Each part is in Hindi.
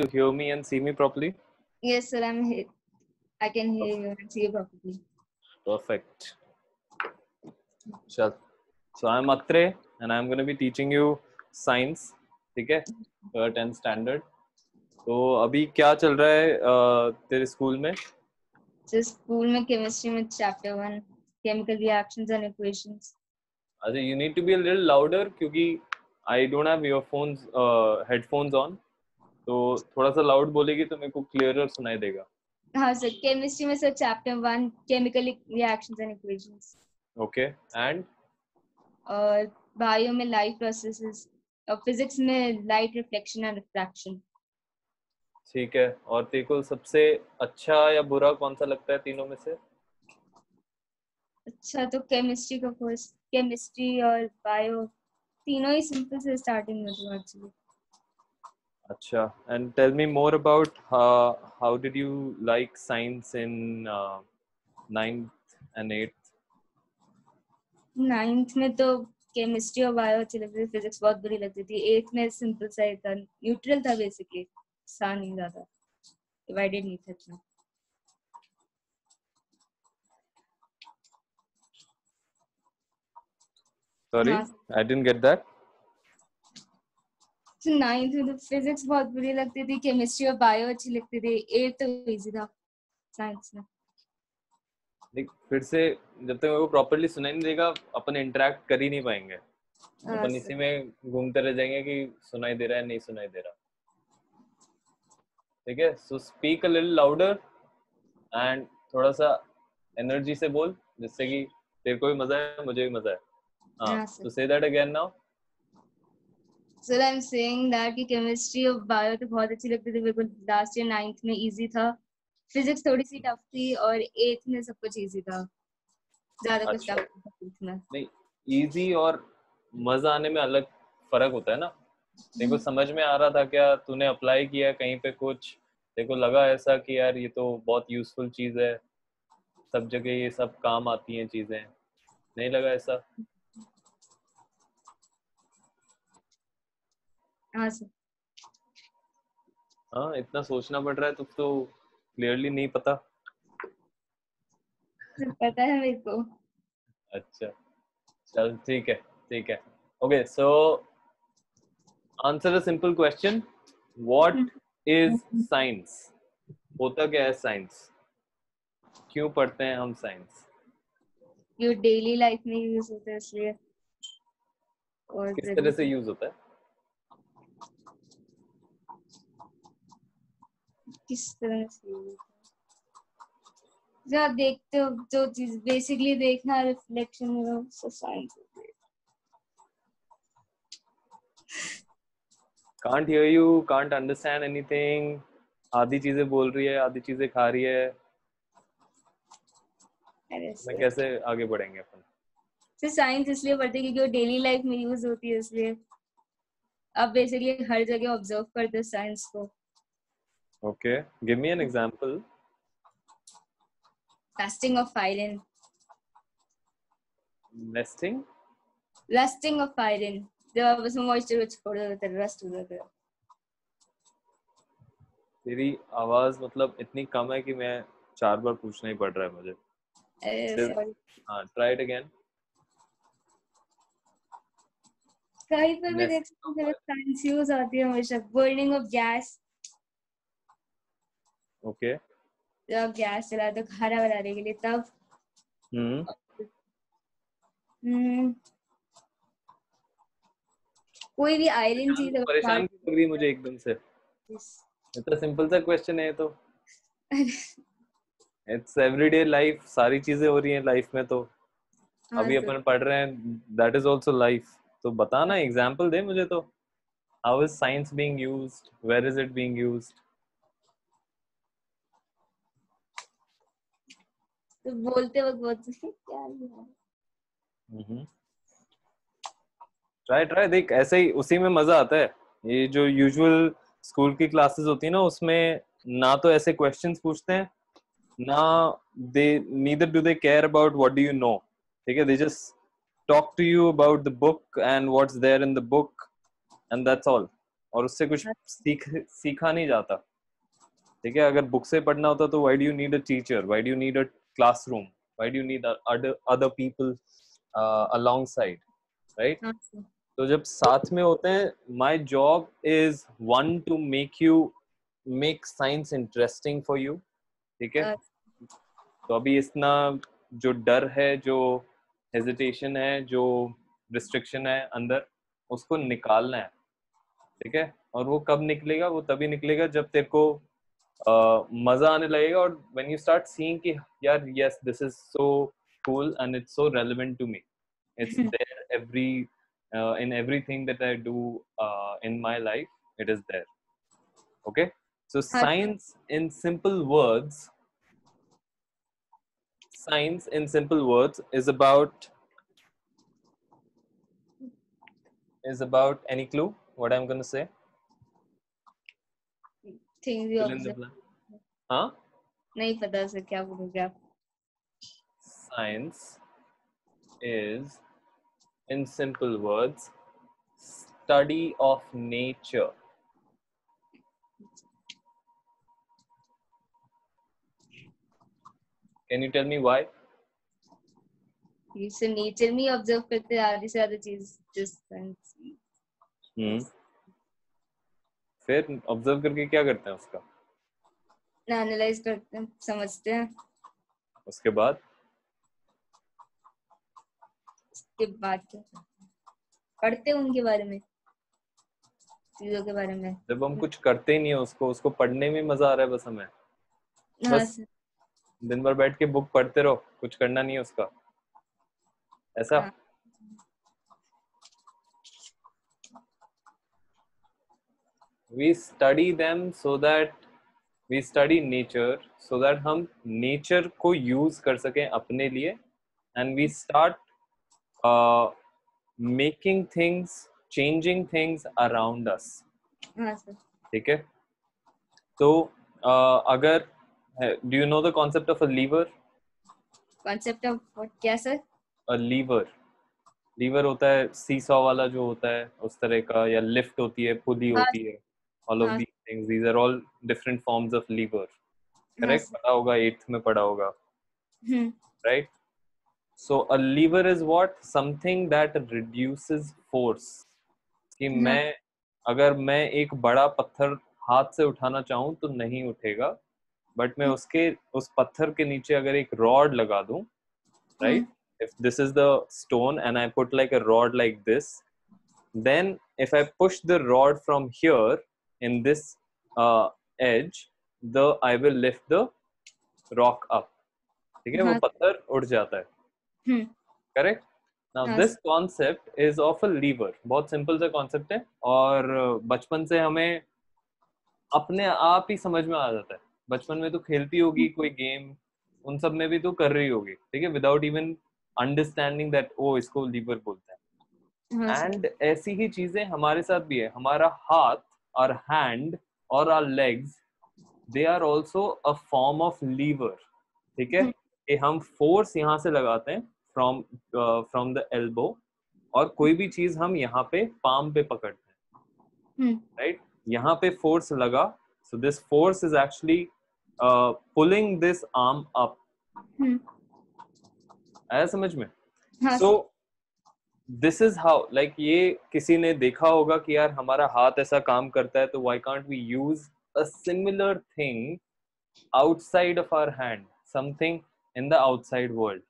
you hear me and see me properly? Yes, sir. I'm here. I can hear Perfect. you and see you properly. Perfect. Shall. So I'm Atre and I'm going to be teaching you science. ठीक है टेंथ स्टैंडर्ड तो अभी क्या चल रहा है uh, तेरे स्कूल में school में chemistry में chapter one chemical reactions and equations. अच्छा you need to be a little louder क्योंकि I don't have earphones headphones on तो थोड़ा सा लाउड बोलेगी तो मेरे को क्लियरर सुनाई देगा। हाँ सर chemistry में sir chapter one chemical reactions and equations. Okay and और bio में light processes और physics में light reflection and refraction. ठीक है। और तेरे को सबसे अच्छा या बुरा कौन सा लगता है तीनों में से? अच्छा तो केमिस्ट्री का कोर्स केमिस्ट्री और बायो तीनों ही सिंपल से स्टार्टिंग में तो एक्चुअली अच्छा and tell me more about how did you like science in ninth and eighth ninth में तो केमिस्ट्री और बायो अच्छी लगती थी फिजिक्स बहुत बुरी लगती थी। एट्थ में सिंपल सा ही था। न्यूट्रल था बेसिकली सा नहीं ज़्यादा। डिवाइडेड नहीं था इतना। सॉरी हाँ। आई डिडंट गेट दैट तो नाइन्थ में तो फिजिक्स बहुत बुरी लगती थी केमिस्ट्री और बायो अच्छी लगती थी एट्थ तो इजी था साइंस में। देख फिर से जब तक मेरे को प्रॉपर्ली सुनाई नहीं देगा अपन इंटरेक्ट कर ही नहीं पाएँगे। अपन इसी में घूमते रह जाएँगे कि सुनाई दे रहा है नहीं सुनाई दे रहा। ठीक है so speak a little louder and थोड़ा सा एनर्जी से बोल जिससे कि तेरे को भी मज़ा है मुझे भी मज़ा है हाँ. तो say that again now sir I am saying that कि केमिस्ट्री और बायो तो बहुत अच्छी लगती थी बिल्कुल लास्ट ईयर नाइन्थ में इजी था। फिजिक्स थोड़ी सी टफ थी और एट्थ में सब कुछ इजी था। ज़्यादा कुछ अच्छा। टफ में नहीं इजी और मज़ा आने में अलग फ़र्क होता है ना। देखो समझ में आ रहा था क्या तूने अप्लाई किया कहीं पे कुछ देखो लगा ऐसा कि यार ये तो बहुत यूजफुल चीज़ है। सब जगह ये सब काम आती हैं चीज़ें। नहीं लगा ऐसा। हाँ सर। हाँ इतना सोचना पड़ रहा है तो तो क्लियरली नहीं पता। पता है मेरे को। अच्छा चल ठीक है ठीक है। Okay so answer a simple question what is science होता क्या है साइंस क्यों पढ़ते हैं हम साइंस ये डेली लाइफ में यूज़ होता है इसलिए? और किस तरह से यूज़ होता है? किस तरह से use जो आप देखते हो जो चीज़ बेसिकली देखना रिफ्लेक्शन में can't hear you can't understand anything आधी चीज़ें बोल रही है आधी चीज़ें खा रही है। मैं कैसे आगे बढ़ेंगे अपन? सर साइंस इसलिए पढ़ते हैं क्योंकि वो डेली लाइफ में यूज़ होती है इसलिए। आप बेसिकली हर जगह ऑब्ज़र्व करते हो साइंस को। Okay give me an example rusting of iron nesting rusting of iron जब आप उसमें मॉइस्चर को छोड़ देते हो रस्ट हो जाता है तेरी आवाज़ मतलब इतनी कम है कि मैं चार बार पूछना ही पड़ रहा है मुझे. हाँ ट्राई इट अगेन कहीं पर भी. देख सकते हो साइंस यूज़ आती है हमेशा। Burning of gas okay. आप गैस चलाते हो खाना बनाने के लिए तब। हम्म। हम्म, कोई भी आयरन चीज़ परेशान कर रही मुझे एकदम से। इतना सिंपल सा क्वेश्चन है तो। इट्स एवरीडे लाइफ सारी चीज़ें हो रही हैं लाइफ में तो। हाँ, अभी तो- अपन पढ़ रहे हैं दैट इज़ आल्सो लाइफ तो बता ना एग्जांपल दे मुझे तो। How is science being used where is it being used तो बोलते वक्त बहुत क्या है? ट्राई ट्राई देख ऐसे ही उसी में मज़ा आता है। ये जो यूजुअल स्कूल की क्लासेस होती है ना उसमें ना तो ऐसे क्वेश्चंस पूछते हैं ना they neither do they care about what do you know ठीक है? They just talk to you about the book and what's there in the book and that's all और उससे कुछ सीख सीखा नहीं जाता ठीक है? अगर बुक से पढ़ना होता तो why do you need a teacher why do you need a classroom why do you need other people alongside right तो जब साथ में होते हैं my job is one to make you make science interesting for you ठीक है? तो अभी इतना जो डर है जो हेजिटेशन है जो रिस्ट्रिक्शन है अंदर उसको निकालना है ठीक है? और वो कब निकलेगा? वो तभी निकलेगा जब तेरे को uh, मजा आने लगेगा और व्हेन यू स्टार्ट सीइंग कि यार yes this is so cool and it's so relevant to me it's there every in everything that I do uh, in my life, it is there. Okay, so science in simple words science in simple words is about is about any clue what i'm going to say things you observe हाँ नहीं पता सर क्या बोलोगे आप science is in simple words study of nature Can you tell me why? So nature में observe करते हैं आधी से ज्यादा चीज just हम्म फिर ऑब्ज़र्व करके क्या करते हैं उसका? एनालाइज करते हैं समझते हैं। उसके बाद? उसके बाद क्या पढ़ते हैं उनके बारे में चीज़ों के बारे में। जब हम कुछ करते ही नहीं है उसको उसको पढ़ने में मज़ा आ रहा है बस हमें। हाँ बस दिन भर बैठ के बुक पढ़ते रहो कुछ करना नहीं है उसका। ऐसा? हाँ। We study them so that we study nature so that हम nature को use कर सकें अपने लिए and we start uh, making things changing things around us हाँ सर ठीक है तो uh, अगर do you know the concept of a lever concept of what क्या सर a lever लीवर होता है सीसॉ वाला जो होता है उस तरह का या लिफ्ट होती है पुली हाँ। होती है all of हाँ। these things these are all different forms of lever हाँ correct पढ़ा होगा 8th में पढ़ा होगा हम्म right so a lever is what something that reduces force कि हाँ। मैं अगर मैं एक बड़ा पत्थर हाथ से उठाना चाहूँ तो नहीं उठेगा बट मैं हम्म। उसके उस पत्थर के नीचे अगर एक रॉड लगा दूँ right if this is the stone and i put like a rod like this then if i push the rod from here in this uh, edge the i will lift the rock up. ठीक है? वो हाँ। पत्थर उड़ जाता है। हम्म। करेक्ट नाउ हाँ, this concept is of a lever बहुत सिंपल सा कॉन्सेप्ट है और बचपन से हमें अपने आप ही समझ में आ जाता है। बचपन में तो खेलती होगी कोई गेम उन सब में भी तो कर रही होगी। ठीक है? विदाउट इवन अंडरस्टैंडिंग दैट ओ इसको लीवर बोलते हैं. हाँ एंड ऐसी ही चीज़ें हमारे साथ भी है। हमारा हाथ और हैंड और our legs they are also a form of lever ठीक है? हम्म। कि हम फोर्स यहाँ से लगाते हैं फ्रॉम फ्रॉम द एल्बो और कोई भी चीज़ हम यहाँ पे पाम पे पकड़ते हैं। हम्म। राइट यहाँ पे फोर्स लगा। So this force is actually pulling this arm up आया समझ में? हाँ। So this is how like ये किसी ने देखा होगा कि यार हमारा हाथ ऐसा काम करता है तो why can't we use a similar thing outside of our hand something in the outside world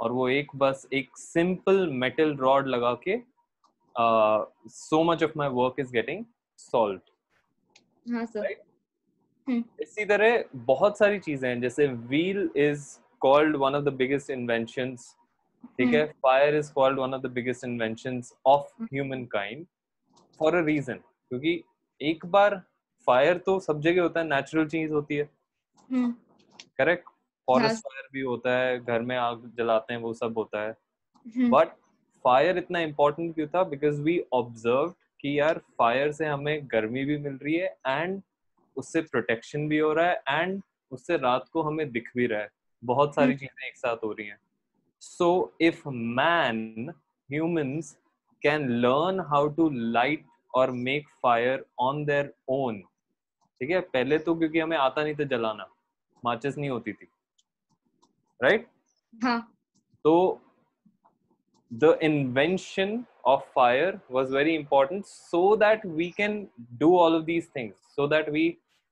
और वो एक बस एक सिंपल मेटल रॉड लगा के so much of my work is getting solved हाँ सर इसी तरह बहुत सारी चीज़ें हैं जैसे wheel is called one of the biggest inventions ठीक है? Fire is called one of the biggest invention of humankind for a reason क्योंकि एक बार फायर तो सब जगह होता है नेचुरल चीज़ होती है। हम्म। Correct forest. फायर भी होता है घर में आग जलाते हैं वो सब होता है। हम्म। बट फायर इतना इम्पोर्टेंट क्यों था? बिकॉज़ वी ऑब्ज़र्व कि यार फायर से हमें गर्मी भी मिल रही है एंड उससे प्रोटेक्शन भी हो रहा है एंड उससे रात को हमें दिख भी रहा है। बहुत सारी हम्म। चीज़ें एक साथ हो रही हैं। So if man humans can learn how to light और make fire on their own ठीक है पहले तो क्योंकि हमें आता नहीं था जलाना माचिस नहीं होती थी राइट right? हाँ तो the invention of fire was very important so that we can do all of these things so that we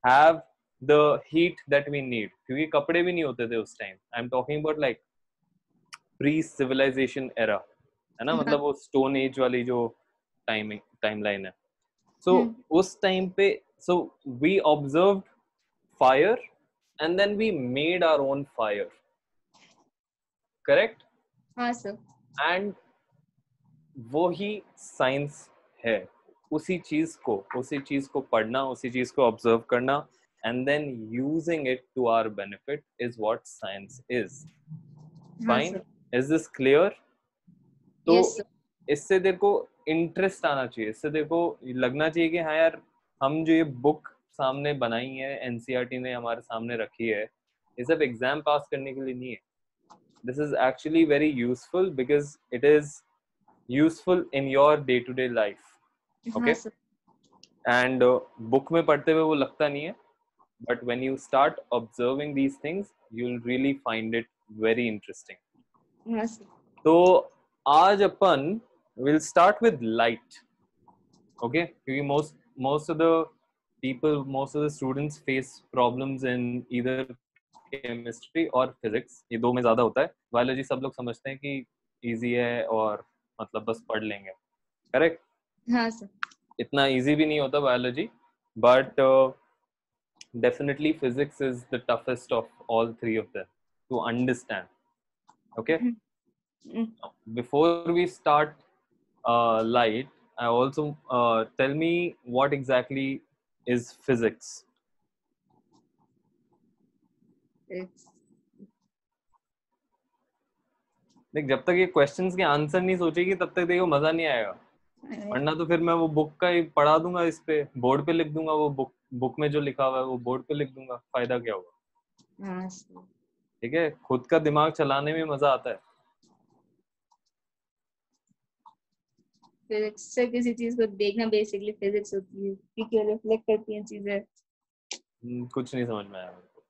have the heat that we need क्योंकि कपड़े भी नहीं होते थे उस time I am talking about like pre civilization era है ना? मतलब वो स्टोन एज वाली जो टाइमिंग टाइमलाइन है। सो so, उस टाइम पे so we observe fire and then we made our own fire correct हाँ सर एंड वो ही साइंस है। उसी चीज़ को उसी चीज़ को पढ़ना उसी चीज़ को ऑब्ज़र्व करना and then using it to our benefit is what science is fine is this clear तो yes, इससे देखो इंटरेस्ट आना चाहिए। इससे देखो लगना चाहिए कि हाँ यार हम जो ये बुक सामने बनाई है एनसीईआरटी ने हमारे सामने रखी है ये सब एग्ज़ाम पास करने के लिए नहीं है। This is actually very useful because it is useful in your day to day life okay and book में पढ़ते हुए वो लगता नहीं है but when you start observing these things you'll really find it very interesting तो आज अपन will start with light okay क्योंकि most most of the people most of the students face problems in either chemistry और फिजिक्स ये दो में ज़्यादा होता है। बायोलॉजी सब लोग समझते हैं कि इजी है और मतलब बस पढ़ लेंगे। करेक्ट हाँ सर इतना इजी भी नहीं होता biology but definitely physics is the toughest of all three of them to understand okay before we start uh, light i also uh, tell me what exactly is physics. देख जब तक ये क्वेश्चंस के आंसर नहीं सोचेगी तब तक देखो मज़ा नहीं आएगा। वरना तो फिर मैं वो बुक का ही पढ़ा दूँगा इस पे। बोर्ड पे लिख दूँगा वो बुक बुक में जो लिखा हुआ है वो बोर्ड पे लिख दूँगा। फ़ायदा क्या होगा? हाँ ठीक है खुद का दिमाग चलाने में मज़ा आता है फिजिक्स से किसी चीज़ को देखना बेसिकली फिजिक्स होती है क्योंकि रिफ्लेक्ट करती हैं चीज़ें हम्म, कुछ नहीं समझ में आया मेरे को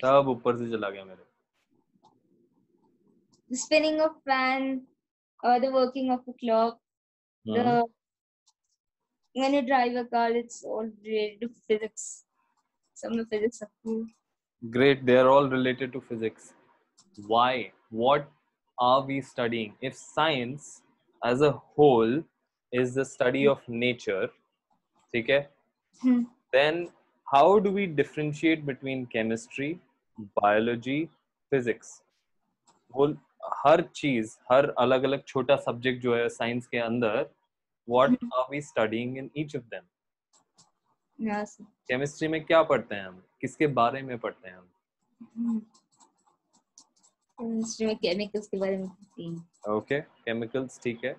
सब ऊपर से चला गया मेरे of fan or the working of a clock hmm, the when you drive a car it's all related to physics some of physics are cool great they are all related to physics why what are we studying if science as a whole is the study of nature ठीक है Hmm. then how do we differentiate between chemistry biology physics वो हर चीज़ हर अलग अलग छोटा सब्जेक्ट जो है साइंस के अंदर what are we studying in each of them yeah chemistry में क्या पढ़ते हैं हम किसके बारे में पढ़ते हैं हम? में chemicals के बारे में ओके केमिकल्स ठीक है।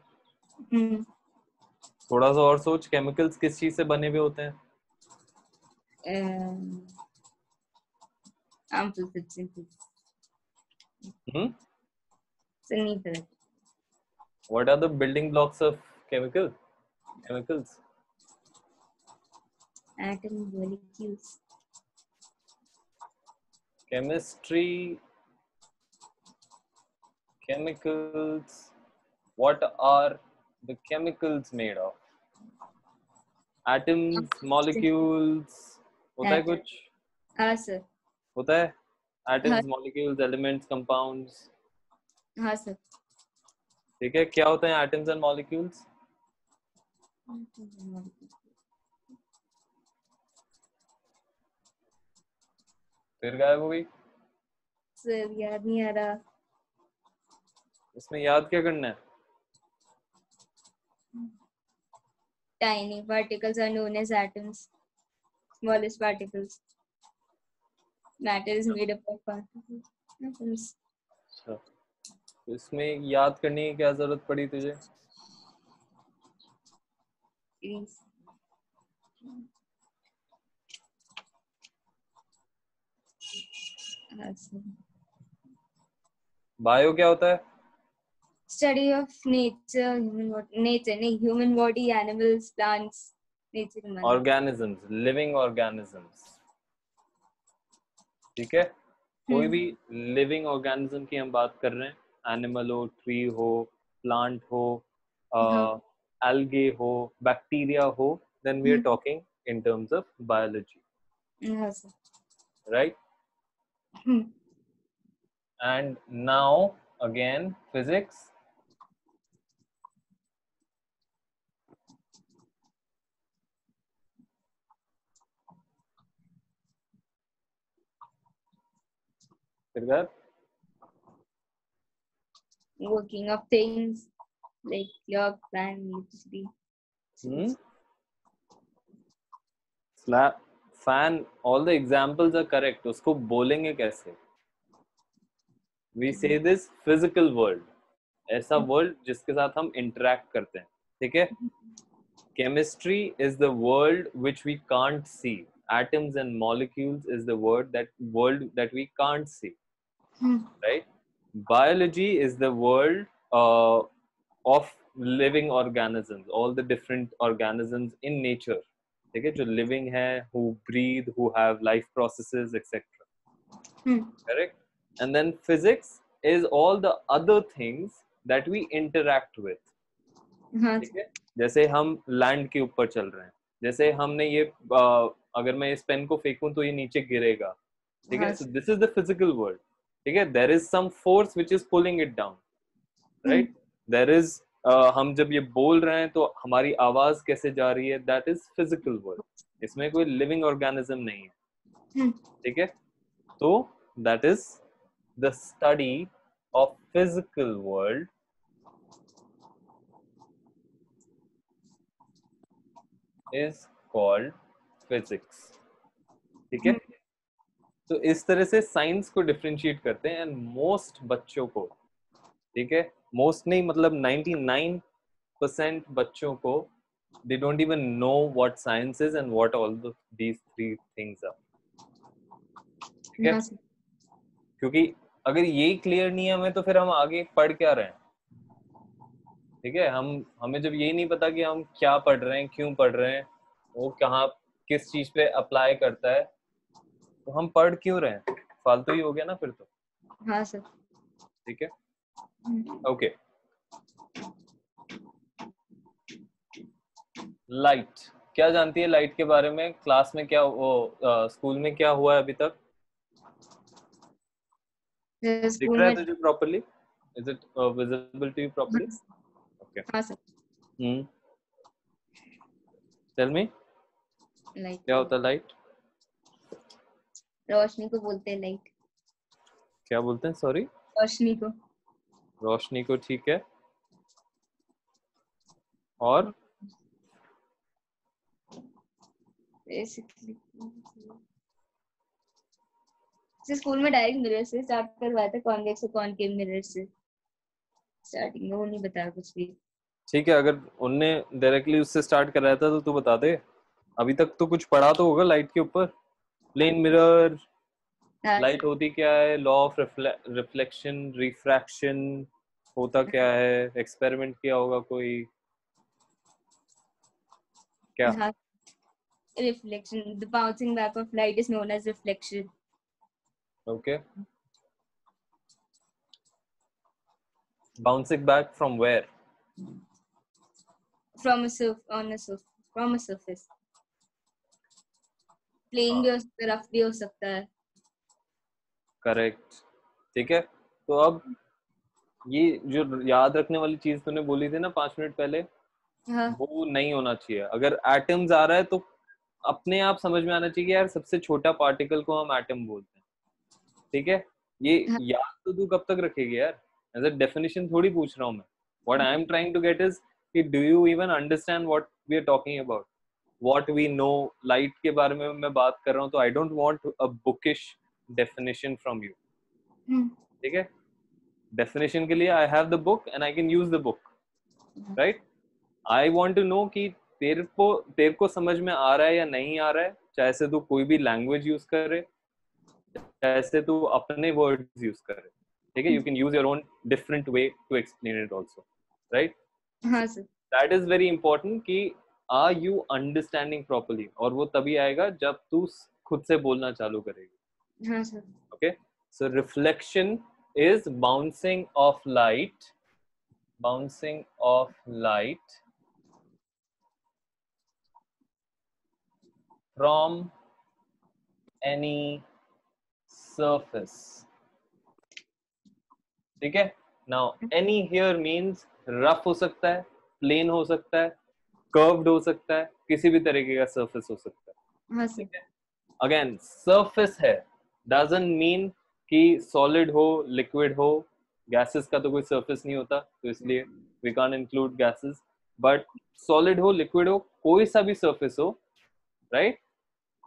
Hmm. थोड़ा सा और सोच केमिकल्स किस चीज़ से बने हुए होते हैं? substances hmm? so need for that what are the building blocks of chemical chemicals atom molecules chemistry chemicals what are the chemicals made of atoms molecules होता है Atom. कुछ हाँ sir होता है atoms हाँ. molecules elements compounds हाँ sir ठीक है क्या होता है atoms and molecules फिर गायब हो गई। सर याद नहीं आ रहा। इसमें याद क्या करना है? Tiny particles are known as atoms smallest particles matter is made up of particles इसमें याद करने की क्या ज़रूरत पड़ी तुझे? बायो क्या होता है? स्टडी ऑफ़ नेचर नेचर नहीं human body animals plants nature organisms living organisms ठीक है? कोई भी लिविंग ऑर्गेनिज्म की हम बात कर रहे हैं एनिमल हो ट्री हो प्लांट हो एल्गे uh, हो बैक्टीरिया हो then we are talking in terms of biology right And now again, physics. Sirgar? Working of things like your plan needs to be. Hmm? Slap. Fine all the examples are correct उसको बोलेंगे कैसे? We say this physical world ऐसा हम्म। वर्ल्ड जिसके साथ हम इंटरेक्ट करते हैं ठीक है? Chemistry is the world which we can't see atoms and molecule is the world world that we can't see right biology is the world of living organisms all the different organisms in nature ठीक है जो लिविंग है, who breathe, who have life processes, etc. Hmm, Correct? And then physics is all the other things that we interact with. हाँ ठीक है? जैसे हम लैंड के ऊपर चल रहे हैं. जैसे हमने ये अ, अगर मैं इस पेन को फेंकूं तो ये नीचे गिरेगा. ठीक है? हाँ। So this is the physical world ठीक है? There is some force which is pulling it down right there is हम जब ये बोल रहे हैं तो हमारी आवाज़ कैसे जा रही है? दैट इज़ फ़िज़िकल वर्ल्ड इसमें कोई लिविंग ऑर्गेनिज्म नहीं है। हम्म, ठीक है? तो that is the study of physical world is called physics ठीक है? तो इस तरह से साइंस को डिफ्रेंशिएट करते हैं एंड मोस्ट बच्चों को। ठीक है? मोस्ट नहीं मतलब 99 परसेंट बच्चों को they don't even know what science is and what all the, these three things are. ठीक है? क्योंकि अगर ये क्लियर नहीं है हमें तो फिर हम आगे पढ़ क्या रहे हैं? ठीक है? हम हमें जब यही नहीं पता कि हम क्या पढ़ रहे हैं क्यों पढ़ रहे हैं वो कहाँ किस चीज़ पे अप्लाई करता है तो हम पढ़ क्यों रहे हैं? फालतू ही हो गया ना फिर तो। हाँ सर ठीक है? ओके लाइट क्या जानती है लाइट के बारे में? क्लास में क्या वो स्कूल में क्या हुआ है अभी तक? दिख रहा है तुझे properly is it visible to you properly okay hmm. Tell me light क्या होता है लाइट रोशनी को बोलते हैं लाइट क्या बोलते हैं? सॉरी रोशनी को। रोशनी को ठीक है। और? बेसिकली स्कूल में डायरेक्ट मिरर से स्टार्ट करवाया था कॉन्वेक्स और कॉनकेव मिरर से। स्टार्टिंग में वो नहीं बताया कुछ भी। ठीक है अगर उनने डायरेक्टली उससे स्टार्ट कराया था तो तू बता दे। अभी तक तो कुछ पढ़ा तो होगा लाइट के ऊपर। प्लेन मिरर लाइट होती क्या है? लॉ ऑफ़ रिफ्लेक्शन रिफ्रैक्शन होता क्या है? एक्सपेरिमेंट किया होगा कोई? क्या? हाँ। Reflection the bouncing back of light is known as reflection okay bouncing back from where? From a surf on a surf from a surface. Plane भी हो सकता रफ भी हो सकता है। करेक्ट। ठीक है? तो अब ये जो याद रखने वाली चीज़ तूने बोली थी ना पाँच मिनट पहले हाँ। वो नहीं होना चाहिए। अगर एटम्स आ रहा है तो अपने आप समझ में आना चाहिए यार सबसे छोटा पार्टिकल को हम एटम बोलते हैं। ठीक है? ये हाँ। याद तो तू कब तक रखेगी यार? एज अ डेफिनेशन थोड़ी पूछ रहा हूँ मैं। What I am trying to get is कि do you even understand what we are talking about what we no light के बारे में मैं बात कर रहा हूँ तो I don't want a bookish definition from you ठीक है? डेफिनेशन के लिए I have the book and I can use the book right I want to know कि तेरे को तेरे को समझ में आ रहा है या नहीं आ रहा है? चाहे से तू कोई भी लैंग्वेज यूज़ करे चाहे से तू अपने वर्ड्स यूज़ करे. ठीक है? You can use your own different way to explain it also. Right? हाँ sir that is very important कि are you understanding properly? और वो तभी आएगा जब तू खुद से बोलना चालू करेगी। हाँ sir. Okay so reflection is bouncing of light bouncing of light from any surface. ठीक है? Now any here means rough हो सकता है प्लेन हो सकता है कर्व्ड हो सकता है किसी भी तरीके का सरफेस हो सकता है। हाँ अगेन सरफेस है। डजंट मीन कि सॉलिड हो लिक्विड हो गैसेस का तो कोई सरफेस नहीं होता तो इसलिए we can't include gases but solid हो लिक्विड हो कोई सा भी सरफेस हो राइट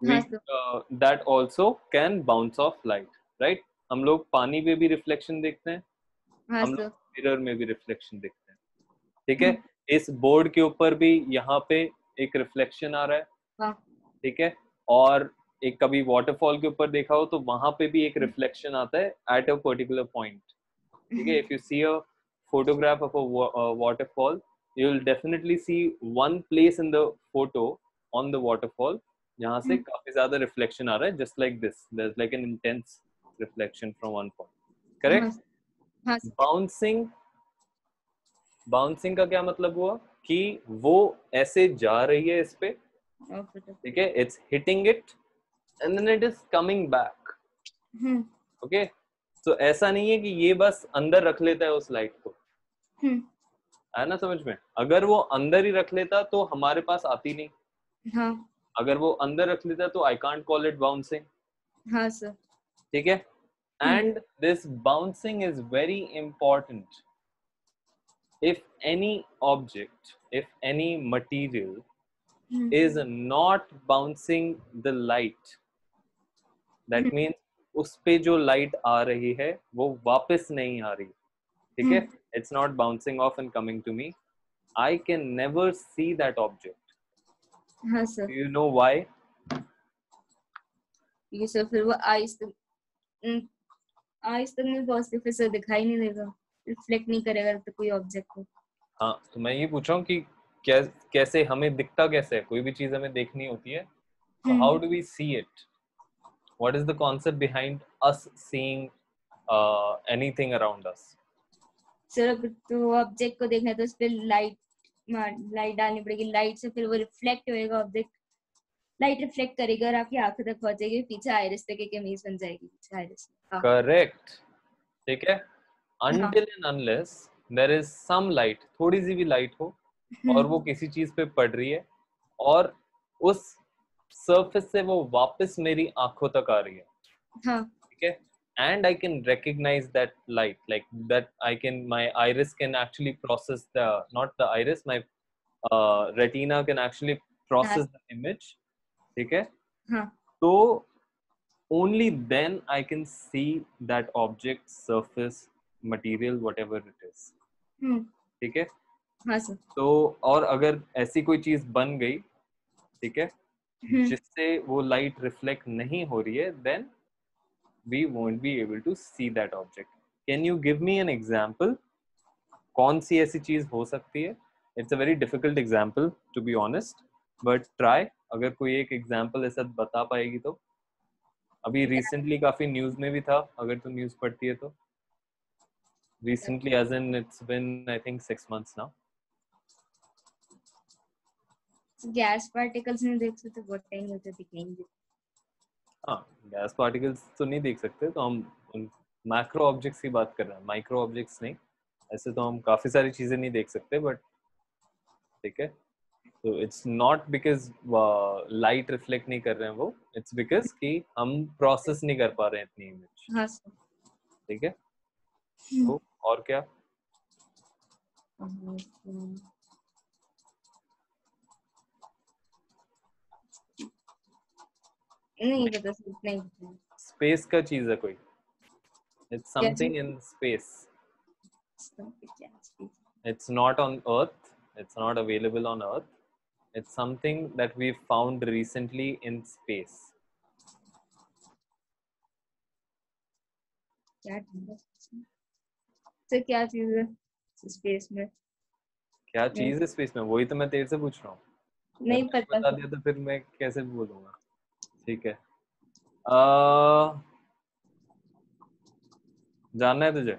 हाँ that also can bounce off light right हम लोग पानी में भी रिफ्लेक्शन देखते हैं हाँ हम लोग मिरर में भी रिफ्लेक्शन देखते हैं ठीक है? इस बोर्ड के ऊपर भी यहाँ पे एक रिफ्लेक्शन आ रहा है हाँ ठीक है? और एक कभी वाटरफॉल के ऊपर देखा हो तो वहाँ पे भी एक रिफ्लेक्शन आता है एट अ पर्टिकुलर पॉइंट ठीक है if you see a photograph of a wa- uh, waterfall you will definitely see one place in the photo on the waterfall जहाँ से हम्म। काफ़ी ज़्यादा रिफ्लेक्शन आ रहा है just like this an intense reflection from one point correct हाँ सर बाउंसिंग बाउंसिंग का क्या मतलब हुआ कि वो ऐसे जा रही है इस पे तो ठीक है it's hitting it and then it is coming back okay तो ऐसा नहीं है कि ये बस अंदर रख लेता है उस लाइट को। हम्म है ना समझ में? अगर वो अंदर ही रख लेता तो हमारे पास आती नहीं। हाँ। अगर वो अंदर रख लेता तो I can't call it bouncing हाँ सर ठीक है? And this bouncing is very important. If any object if any material hmm is not bouncing the light that Hmm. means उस पे जो लाइट आ रही है वो वापस नहीं आ रही। ठीक है? It's not bouncing off and coming to me I can never see that object sir you know why ये सर फिर वो आइस तक हम्म, आइस तक नहीं पहुँचती फिर सर दिखाई नहीं देगा। रिफ्लेक्ट नहीं करेगा तो कोई ऑब्जेक्ट को। हाँ तो मैं ये पूछ रहा हूँ कि कैसे हमें दिखता कैसे है? कोई भी चीज़ हमें देखनी होती है hmm, how do we see it? What is the concept behind us seeing uh, anything around us? Sir तो ऑब्जेक्ट को देखना है तो उस पर लाइट लाइट डालनी पड़ेगी। लाइट से फिर वो रिफ्लेक्ट होएगा ऑब्जेक्ट लाइट रिफ्लेक्ट करेगी और आपकी आँखों तक पहुंचेगी पीछे आयरिस तक एक इमेज बन जाएगी पीछे आयरिस हाँ। Correct. ठीक है। Until and unless there is some light, थोड़ी सी भी light हो और वो किसी चीज़ पे पड़ रही है और उस सरफेस से वो वापस मेरी आँखों तक आ रही है हाँ ठीक है and I can recognize that light like that I can my iris can actually process the not the iris my uh, retina can actually process the image ठीक है हाँ तो only then I can see that object surface material whatever it is हम्म ठीक है हाँ तो और अगर ऐसी कोई चीज़ बन गई ठीक है हम्म जिससे वो लाइट रिफ्लेक्ट नहीं हो रही है then we won't be able to see that object. Can you give me an example? कौन सी ऐसी चीज़ हो सकती है? It's a very difficult example to be honest but try अगर कोई एक एग्ज़ाम्पल ऐसा बता पाएगी तो। अभी रिसेंटली काफ़ी न्यूज़ में भी था अगर तू न्यूज़ पढ़ती है तो। Recently as in it's been I think six months now gas particles नहीं देख सकते बहुत टाइम होता दिखेंगे। हाँ गैस पार्टिकल्स तो नहीं देख सकते तो हम मैक्रो ऑब्जेक्ट्स की बात कर रहे हैं माइक्रो ऑब्जेक्ट्स नहीं। ऐसे तो हम काफ़ी सारी चीज़ें नहीं देख सकते बट ठीक है। तो it's not because light reflect नहीं कर रहे हैं वो इट्स बिकॉज़ कि हम प्रोसेस नहीं कर पा रहे हैं इतनी इमेज हाँ सर ठीक है? तो और क्या? नहीं पता सर नहीं पता स्पेस का चीज़ है कोई? It's something in space it's not on earth. It's not available on earth. It's something that we found recently in space. क्या चीज़ है? स्पेस में? क्या चीज़ है स्पेस में? वही तो मैं तेरे से पूछ रहा हूँ। नहीं मैंने पता बता दिया तो फिर मैं कैसे बोलूँगा? ठीक है। आ, जानना है तुझे?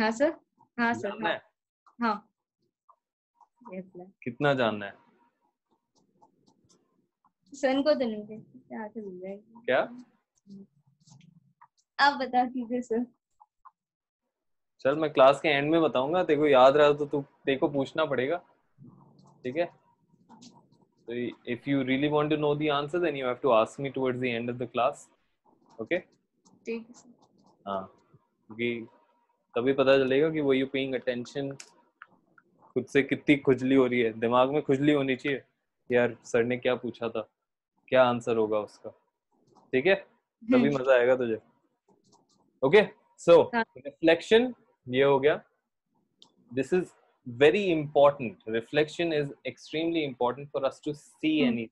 हाँ सर। हाँ सर हाँ? हाँ। कितना जानना है? सन को तो नहीं देखते क्या मिल जाएगी। क्या? आप बता दीजिए सर। चल मैं क्लास के एंड में बताऊँगा। तेरे को याद रहा तो तू तेरे को पूछना पड़ेगा। ठीक है? If you really want to know the answer then you have to ask me towards the end of the class. Okay? ठीक है। हाँ। क्योंकि तभी पता चलेगा कि वो यू पेइंग अटेंशन खुद से कितनी खुजली हो रही है। दिमाग में खुजली होनी चाहिए। यार सर ने क्या पूछा था? क्या आंसर होगा उसका? ठीक है? तभी हम्म, मज़ा आएगा तुझे। Okay so. रिफ्लेक्शन ये हो गया। This is very important reflection is extremely important for us to see hmm. Any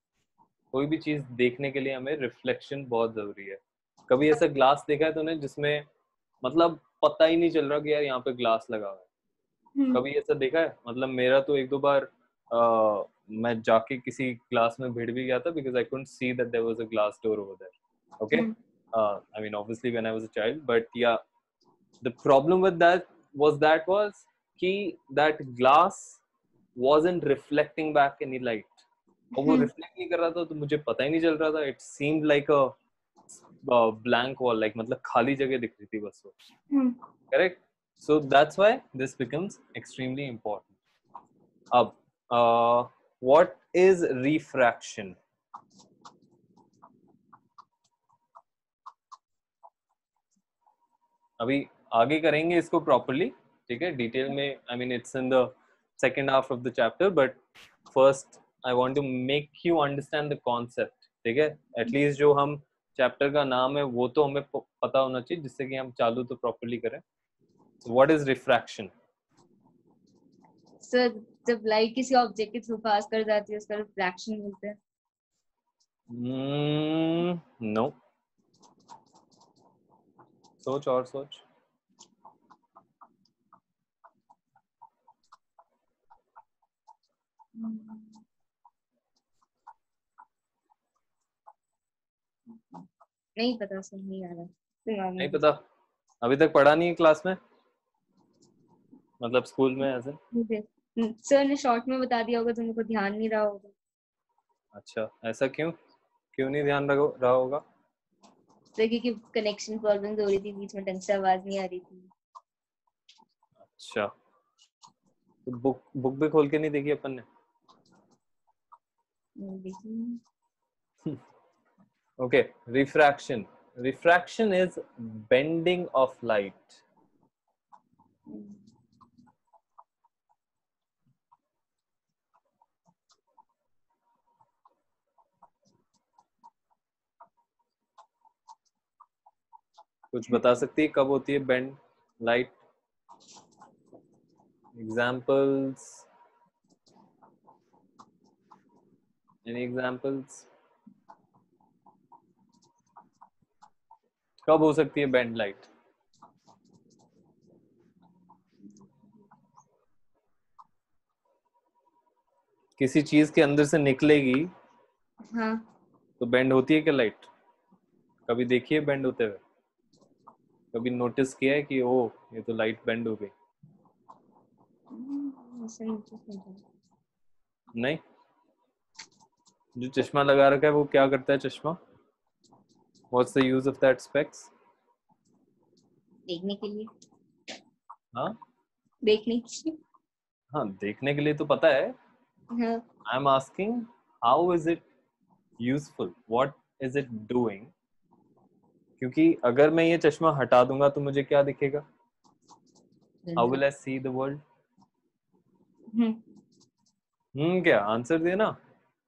कोई भी चीज़ देखने के लिए हमें रिफ्लेक्शन बहुत ज़रूरी है। कभी ऐसा ग्लास देखा है तूने जिसमें मतलब पता ही नहीं चल रहा कि यार यहाँ पे ग्लास लगा हुआ है? हम्म, कभी ऐसा देखा है? मतलब मेरा तो एक दो बार अ, मैं जाके किसी क्लास में भिड़ भी गया था because I couldn't see that there was a glass door over there okay I mean obviously when I was a child but yeah the problem with that was that was कि that glass wasn't reflecting back any light. और वो रिफ्लेक्ट नहीं कर रहा था तो मुझे पता ही नहीं चल रहा था. It seemed like a blank wall like मतलब खाली जगह दिख रही थी बस वो. Correct so so that's this becomes extremely important. अब uh, इज़ रिफ्रैक्शन अभी आगे करेंगे इसको प्रॉपरली ठीक है? डिटेल में I mean it's in the second half of the chapter but first I want to make you understand the concept ठीक है? एटलीस्ट जो हम चैप्टर का नाम है वो तो हमें पता होना चाहिए जिससे कि हम चालू तो प्रॉपरली करें। व्हाट इज़ रिफ्रैक्शन सर जब लाइट किसी ऑब्जेक्ट के थ्रू पास कर जाती है उसका रिफ्रैक्शन मिलता है। नो सोच और सोच। नहीं पता सर नहीं आ रहा। नहीं पता। अभी तक पढ़ा नहीं है क्लास में? मतलब स्कूल में ऐसे? सर ने शॉर्ट में बता दिया होगा तो मेरे को ध्यान नहीं रहा होगा। अच्छा ऐसा क्यों? क्यों नहीं ध्यान रखो- रहा होगा? सर क्योंकि कनेक्शन प्रॉब्लम हो रही थी बीच में ढंग से आवाज़ नहीं आ रही थी। अच्छा। तो बुक बुक भी खोल के नहीं देखी अपन ने? Okay refraction refraction is bending of light कुछ बता सकती है? कब होती है bend light examples any examples कब हो सकती है बेंड लाइट किसी चीज़ के अंदर से निकलेगी हाँ। तो बैंड होती है क्या लाइट कभी देखिए बैंड होते हुए? कभी नोटिस किया है कि ओ ये तो लाइट बैंड हो गई? हम्म। नहीं? जो चश्मा लगा रखा है वो क्या करता है चश्मा? What's the use of that specs देखने के लिए। हाँ? देखने के लिए। हाँ देखने के लिए तो पता है। हाँ। I am asking how is it useful what is it doing क्योंकि अगर मैं ये चश्मा हटा दूँगा तो मुझे क्या दिखेगा? How will I see the world hmm, hmm क्या? आंसर दे ना।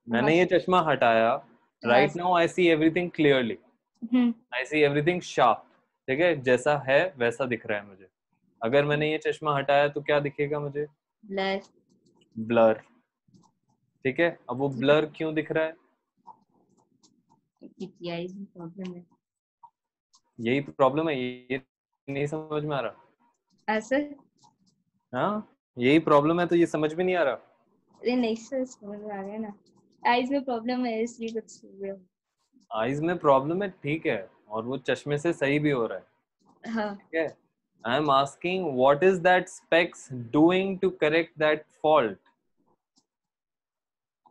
मैंने। ये चश्मा हटाया। Right now I see everything clearly I see everything sharp ठीक है? जैसा है वैसा दिख रहा है मुझे। अगर मैंने ये चश्मा हटाया तो क्या दिखेगा मुझे? ब्लर ठीक है? अब वो ब्लर क्यों दिख रहा है? है। यही प्रॉब्लम है? ये नहीं समझ में आ रहा। सर हाँ? यही प्रॉब्लम है तो ये समझ में नहीं आ रहा। अरे नहीं सर समझ में आ गया ना। आईज में प्रॉब्लम है इसलिए कुछ आईज में प्रॉब्लम है ठीक है और वो चश्मे से सही भी हो रहा है। हाँ। ठीक है? I am asking what is that specs doing to correct that fault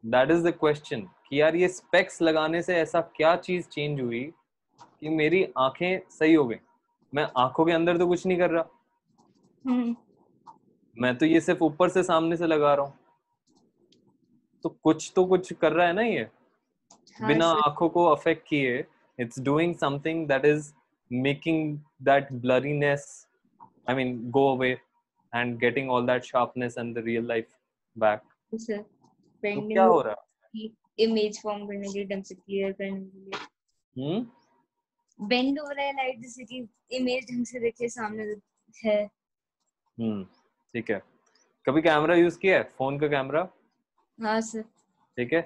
that is the question कि यार ये स्पेक्स लगाने से ऐसा क्या चीज़ चेंज हुई कि मेरी आँखें सही हो गई? मैं आँखों के अंदर तो कुछ नहीं कर रहा। हम्म। मैं तो ये सिर्फ़ ऊपर से सामने से लगा रहा हूँ। तो कुछ तो कुछ कर रहा है ना ये? हाँ बिना आँखों को अफेक्ट किए it's doing something that is making that blurriness i mean go away and getting all that sharpness and the real life back. Sir pending क्या हो रहा? है इमेज फॉर्म करने के लिए ढंग से क्लियर करने के लिए। हम्म? बेंड हो रहा है लाइट जैसे कि इमेज ढंग से देखिए सामने है। हम्म ठीक है। कभी कैमरा यूज़ किया है? फ़ोन का कैमरा हाँ सर। ठीक है?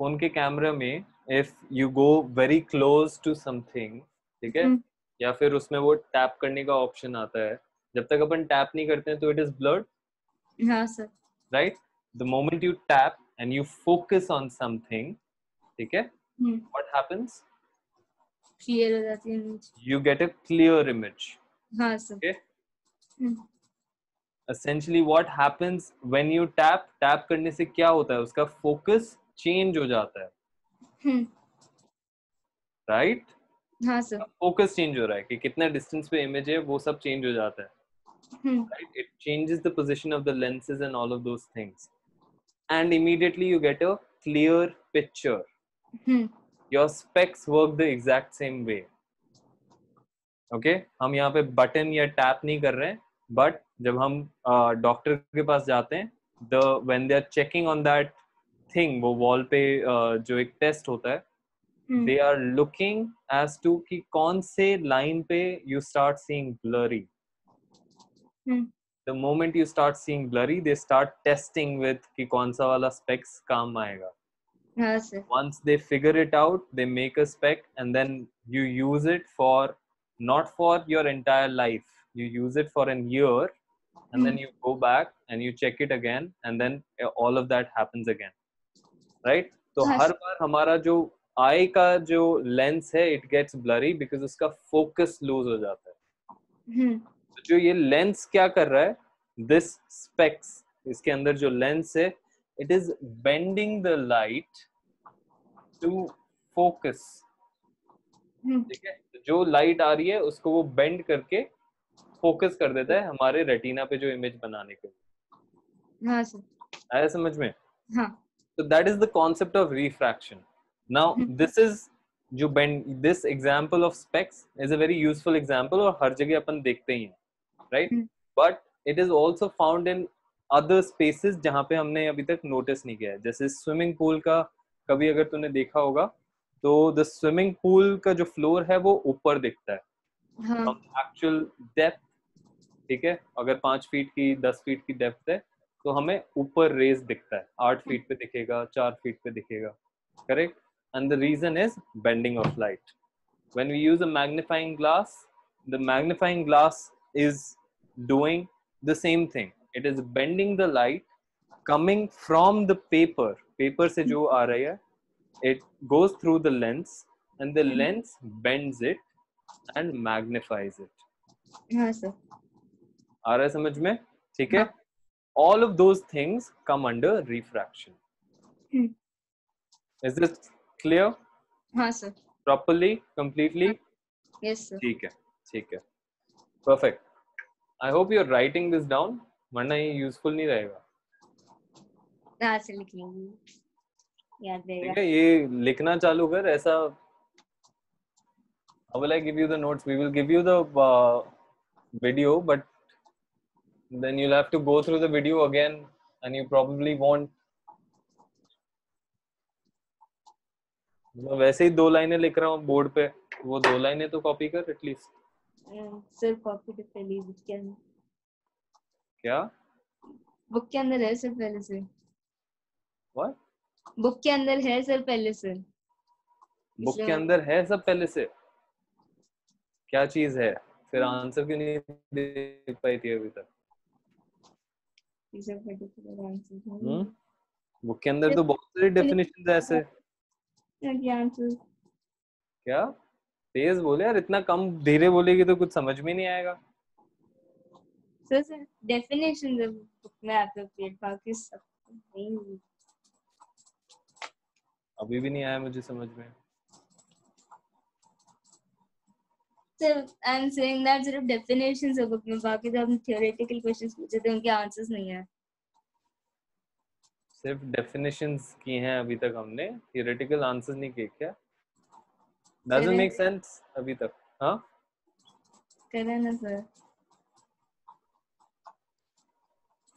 फ़ोन के कैमरा में if you go very close to something ठीक है? हम्म। या फिर उसमें वो टैप करने का ऑप्शन आता है। जब तक अपन टैप नहीं करते हैं तो इट इज़ ब्लर्ड हाँ sir. Right the moment you tap and you focus on something ठीक है? what happens? क्लियर हो जाती है image you get a clear image हाँ sir. Hmm. Essentially what happens when you tap tap करने से क्या होता है? उसका फोकस चेंज हो जाता है। राइट फोकस चेंज हो रहा है कि कितना डिस्टेंस पे इमेज है वो सब चेंज हो जाता है। It changes the position of the lenses and all of those things and immediately you get a clear picture your specs work the exact same way okay हम यहाँ पे बटन या टैप नहीं कर रहे हैं बट जब हम डॉक्टर के पास जाते हैं the when they are checking on that thing वो वॉल पे uh, जो एक टेस्ट होता है they are looking as to कि कौन से लाइन पे you start seeing blurry the moment you start seeing blurry they start testing with कि कौन सा वाला स्पेक्स काम आएगा. हाँ once they figure it out they make a spec and then you use it for not for your entire life. You use it for a year and then Hmm. you go back and you check it again and then uh, all of that happens again. Right? तो हर बार हमारा जो आई का जो लेंस है इट गेट्स ब्लरी बिकॉज़ उसका फोकस लूज हो जाता है। हम्म। तो जो ये लेंस क्या कर रहा है? दिस स्पेक्स इसके अंदर जो लेंस है it is bending the light to focus ठीक है? तो जो लाइट आ रही है उसको वो बेंड करके फोकस कर देता है हमारे रेटिना पे जो इमेज बनाने के हाँ, आया समझ में? तो that is the concept of refraction now this is जो bend this example of specs is a very useful example और हर जगह अपन देखते ही हैं right but it is also found in other species जहाँ पे हमने अभी तक नोटिस नहीं किया है। जैसे स्विमिंग पूल का कभी अगर तुमने देखा होगा तो द स्विमिंग पूल का जो फ्लोर है वो ऊपर दिखता है। हाँ। एक्चुअल डेप्थ ठीक है? अगर पाँच फीट की, दस फीट की डेप्थ है तो हमें ऊपर रेज दिखता है। आठ फीट पे दिखेगा, चार फीट पे दिखेगा। Correct and the reason is bending of light when we use a magnifying glass the magnifying glass is doing the same thing it is bending the light coming from the paper paper से जो आ रही है it goes through the lens and the lens bends it and magnifies it हाँ सर आ रहा है समझ में ठीक है हाँ। of those things come under refraction hmm, is this clear हाँ sir properly completely yes sir ठीक है ठीक है perfect i hope you're writing this down वरना ये यूजफुल नहीं रहेगा हाँ ठीक है ये लिखना चालू कर ऐसा how will i give you the notes we will give you the uh, video but then you'll have to go through the video again and you probably won't. मैं वैसे ही दो लाइनें लिख रहा हूँ बोर्ड पे। वो दो लाइनें तो कॉपी कर एटलीस्ट सर कॉपी तो पहले बुक के अंदर क्या? बुक के अंदर है सर पहले से। What? बुक के अंदर है सर पहले से। बुक के अंदर है सब पहले से? क्या चीज़ है? फिर आंसर क्यों नहीं दे पाई थी अभी तक? These are particular answers. Hmm book के अंदर तो बहुत सारी डेफिनेशन है ऐसे। क्या? तेज बोले यार इतना कम धीरे बोलेगी तो कुछ समझ में नहीं आएगा। Sir, definitions of book में appropriate बाकी सब नहीं। अभी भी नहीं आया मुझे समझ में। सिर्फ़ डेफिनेशन से बुक में बाकी तो हम थियोरेटिकल क्वेश्चन पूछे थे उनके आंसर्स नहीं है। सिर्फ़ डेफिनेशंस की हैं अभी तक हमने। थियोरेटिकल आंसर्स नहीं किए क्या? डजंट मेक सेंस अभी तक। हाँ? करें ना sir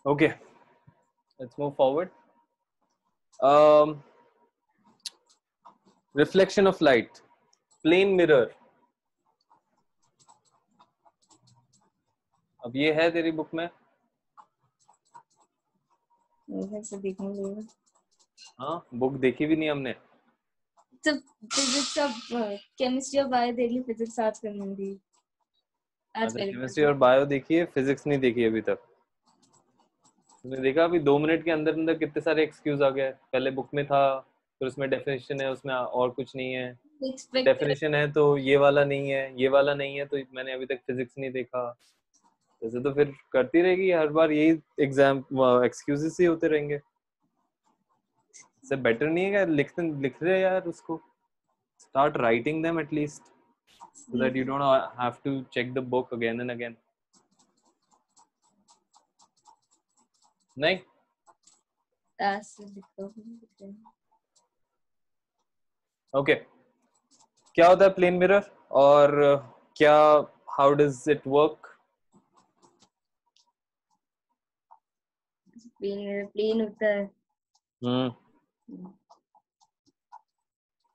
okay let's move forward um reflection of light. Plane mirror. अब ये है तेरी बुक में? देखेंगे हाँ बुक देखी भी नहीं हमने। तो फिजिक्स अब केमिस्ट्री और बायो देख ली फिजिक्स आज करनी आज केमिस्ट्री और बायो देखी है फिजिक्स नहीं देखी अभी तक? तुमने देखा अभी दो मिनट के अंदर अंदर कितने सारे एक्सक्यूज आ गए पहले बुक में था फिर उसमें डेफिनेशन है उसमें और कुछ नहीं है। डेफिनेशन है तो ये वाला नहीं है ये वाला नहीं है तो मैंने अभी तक फिजिक्स नहीं देखा। जैसे तो फिर करती रहेगी हर बार यही एग्ज़ाम एक्सक्यूजेस ही होते रहेंगे। इससे बेटर नहीं है क्या? लिखते लिख रहे यार उसको। Start writing them at least so that you don't have to check the book again and again. नहीं ओके क्या होता है प्लेन मिरर और क्या how does it work plane plane होता है। हम्म।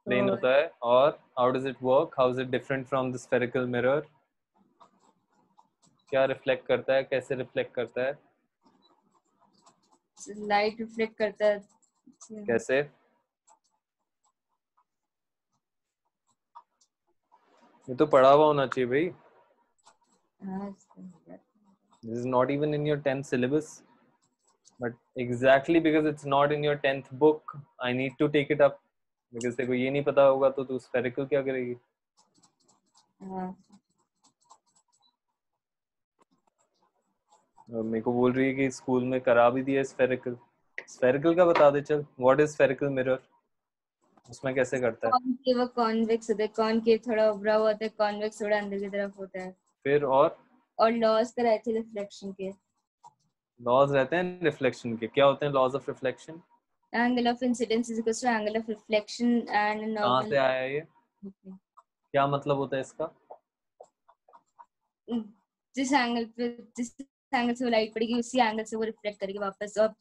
प्लेन होता है और how does it work how is it different from the spherical mirror क्या रिफ्लेक्ट करता है? कैसे रिफ्लेक्ट करता है? लाइट रिफ्लेक्ट करता है। कैसे? ये तो पढ़ा हुआ होना चाहिए भाई। हाँ, इसका- this is not even in your 10th syllabus but exactly because it's not in your 10th book i need to take it up. Because तेरे को ये नहीं पता होगा तो तू spherical क्या करेगी? हाँ। मेरे को बोल रही है कि स्कूल में करा भी दिया spherical spherical का। बता दे चल। What is spherical mirror? उसमें कैसे करता है? कॉनकेव और कॉन्वेक्स होता है। कॉनकेव थोड़ा उभरा हुआ होता है कॉन्वेक्स थोड़ा अंदर की तरफ़ होता है। फिर और? और लॉस कराए थे रिफ्लेक्शन के। लॉज रहते हैं रिफ्लेक्शन के। क्या होते हैं laws of reflection angle of incidence is equals to angle of reflection and कहाँ normal से आया ये? क्या मतलब होता है इसका? जिस एंगल पे जिस एंगल से वो लाइट पड़ेगी उसी एंगल से वो रिफ्लेक्ट करेगी वापस। और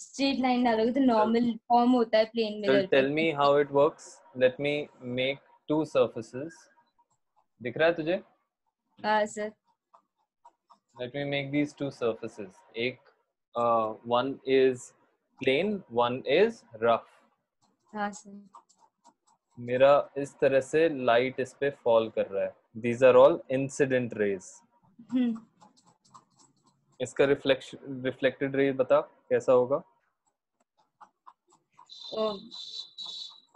स्ट्रेट लाइन डालोगे तो नॉर्मल फॉर्म होता है plane mirror tell me how it works. Let me make two surfaces. दिख रहा है तुझे? हाँ sir Let me make these two surfaces. एक uh, one is one is rough. हाँ मेरा इस तरह से लाइट इस पे फॉल कर रहा है. These are all incident rays. हम्म इसका रिफ्लेक्शन रिफ्लेक्टेड रे बता कैसा होगा?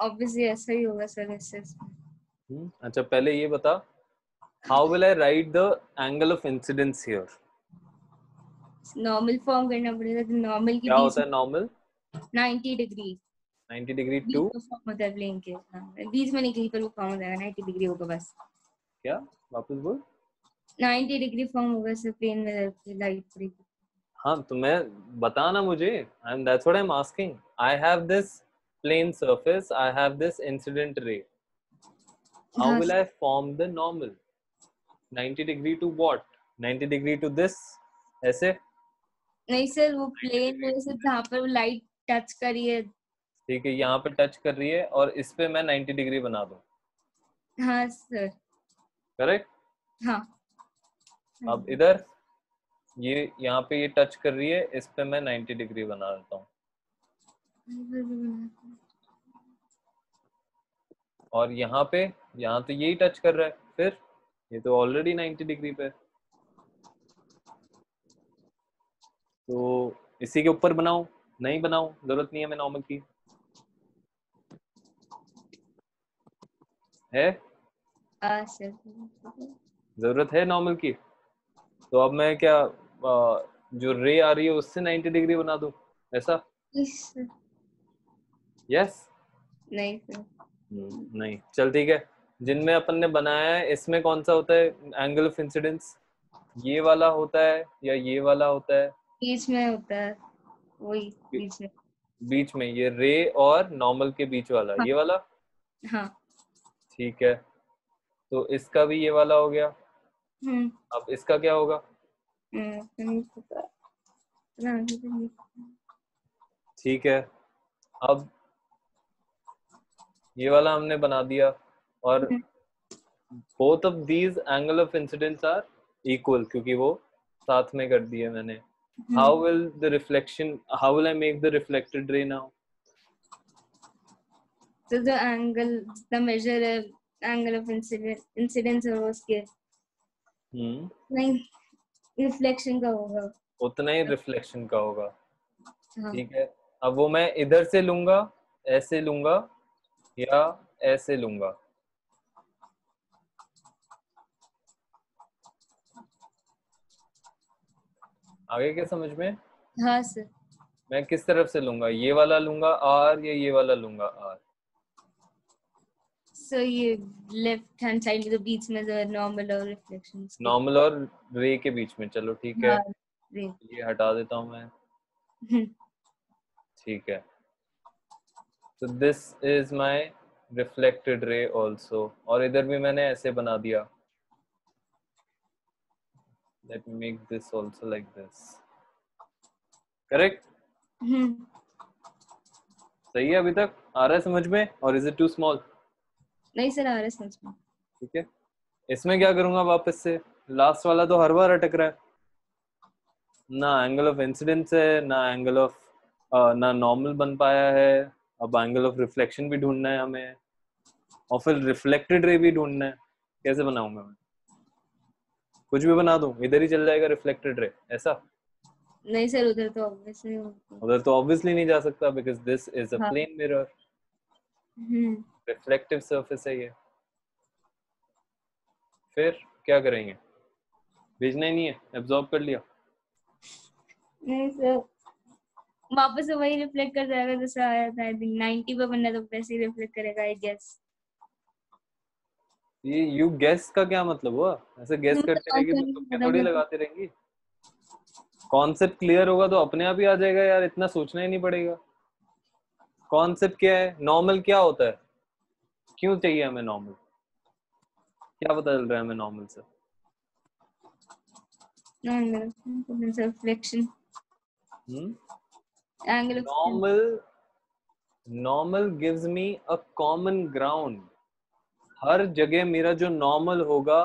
ऑब्वियसली ऐसा ही होगा सर ऐसे हम्म, अच्छा पहले ये बता. How will I write the angle of incidence here? Normal form करना पड़ेगा तो नॉर्मल की क्या होता है normal? 90 degree 90 degree to form होता है प्लेन के हाँ बीच में नहीं कहीं पर वो फॉर्म हो जाएगा 90 डिग्री होगा बस क्या? वापस बोल. 90 डिग्री फॉर्म होगा सर प्लेन में लाइट पड़ेगी हाँ तो मैं बताना मुझे and that's what I'm asking I have this plane surface I have this incident ray how हाँ, will I form the normal 90 degree to what? 90 degree to this? ऐसे? नहीं सर वो प्लेन में से जहाँ पर वो लाइट टच करी है। ठीक है यहाँ पे टच कर रही है और इस पे मैं 90 डिग्री बना दूँ। हाँ सर। करेक्ट हाँ। अब इधर ये यहाँ पे ये टच कर रही है इस पे मैं 90 डिग्री बना देता हूँ। और यहाँ पे यहाँ तो यही टच कर रहा है फिर? ये तो ऑलरेडी 90 डिग्री पे तो इसी के ऊपर बनाओ नहीं बनाओ ज़रूरत नहीं है मैं नॉर्मल की। है? ज़रूरत है नॉर्मल की? तो अब मैं क्या आ, जो रे आ रही है उससे 90 डिग्री बना दूँ? ऐसा? यस नहीं सर नहीं। चल ठीक है। जिनमें अपन ने बनाया है इसमें कौन सा होता है? एंगल ऑफ़ इंसिडेंस ये वाला होता है या ये वाला होता है? बीच में होता है। वही बीच में। बीच में ये रे और नॉर्मल के बीच वाला। हाँ। ये वाला? हाँ। ठीक है। तो इसका भी ये वाला हो गया। हम्म। अब इसका क्या होगा? हम्म। ठीक है। अब ये वाला हमने बना दिया। और। Both of these angle of incidence are equal क्योंकि वो साथ में कर दिए मैंने। How will the reflection how will i make the reflected ray now? तो जो एंगल जितना measure angle of incident incidence है वो उसके। हम्म। नहीं रिफ्लेक्शन का होगा। उतना ही रिफ्लेक्शन का होगा। हाँ। ठीक है? अब वो मैं इधर से लूँगा ऐसे लूँगा या ऐसे लूँगा। आगे क्या समझ में? हाँ सर मैं किस तरफ़ से लूँगा? ये वाला लूँगा आर या ये वाला लूँगा आर सो ये लेफ़्ट हैंड साइड जो बीच में जो नॉर्मल और रिफ्लेक्शन नॉर्मल और रे के बीच में चलो ठीक है। हाँ, ये हटा देता हूँ मैं। हम्म, ठीक है। तो this is my reflected ray also और इधर भी मैंने ऐसे बना दिया। Let me make this also like this correct हम्म, सही है अभी तक? आ रहा है समझ में? और इज़ इट टू स्मॉल नहीं सर आ रहा है समझ में। ठीक है। इसमें क्या करूँगा वापस से? लास्ट वाला तो हर बार अटक रहा है। ना एंगल ऑफ़ इंसिडेंस है ना एंगल ऑफ़ ना नॉर्मल बन पाया है। अब एंगल ऑफ़ रिफ्लेक्शन भी ढूंढना है हमें। और फिर रिफ्लेक्टेड रे भी ढूंढना है। कैसे बनाऊँगा मैं? कुछ भी बना दूँ इधर ही चल जाएगा रिफ्लेक्टेड रे ऐसा? नहीं सर उधर तो ऑब्वियसली उधर तो ऑब्वियसली नहीं जा सकता because this is a. Plane mirror reflective surface है ये। फिर क्या करेंगे? भेजना ही नहीं है एब्जॉर्ब कर लिया। नहीं सर। वापस वही रिफ्लेक्ट कर जाएगा जैसे आया था आई थिंक 90 पे बनना तो वैसे ही रिफ्लेक्ट करेगा आई गेस ये यू गेस का क्या मतलब हुआ? ऐसे गेस करते रहेगी तो तुक्के थोड़ी लगाते रहेंगी। कॉन्सेप्ट क्लियर होगा तो अपने आप ही आ जाएगा यार इतना सोचना ही नहीं पड़ेगा। कॉन्सेप्ट क्या है? नॉर्मल क्या होता है? क्यों चाहिए हमें नॉर्मल क्या पता चल रहा है हमें नॉर्मल से? Normal normal gives me of normal normal gives me a common ground हर जगह मेरा जो नॉर्मल होगा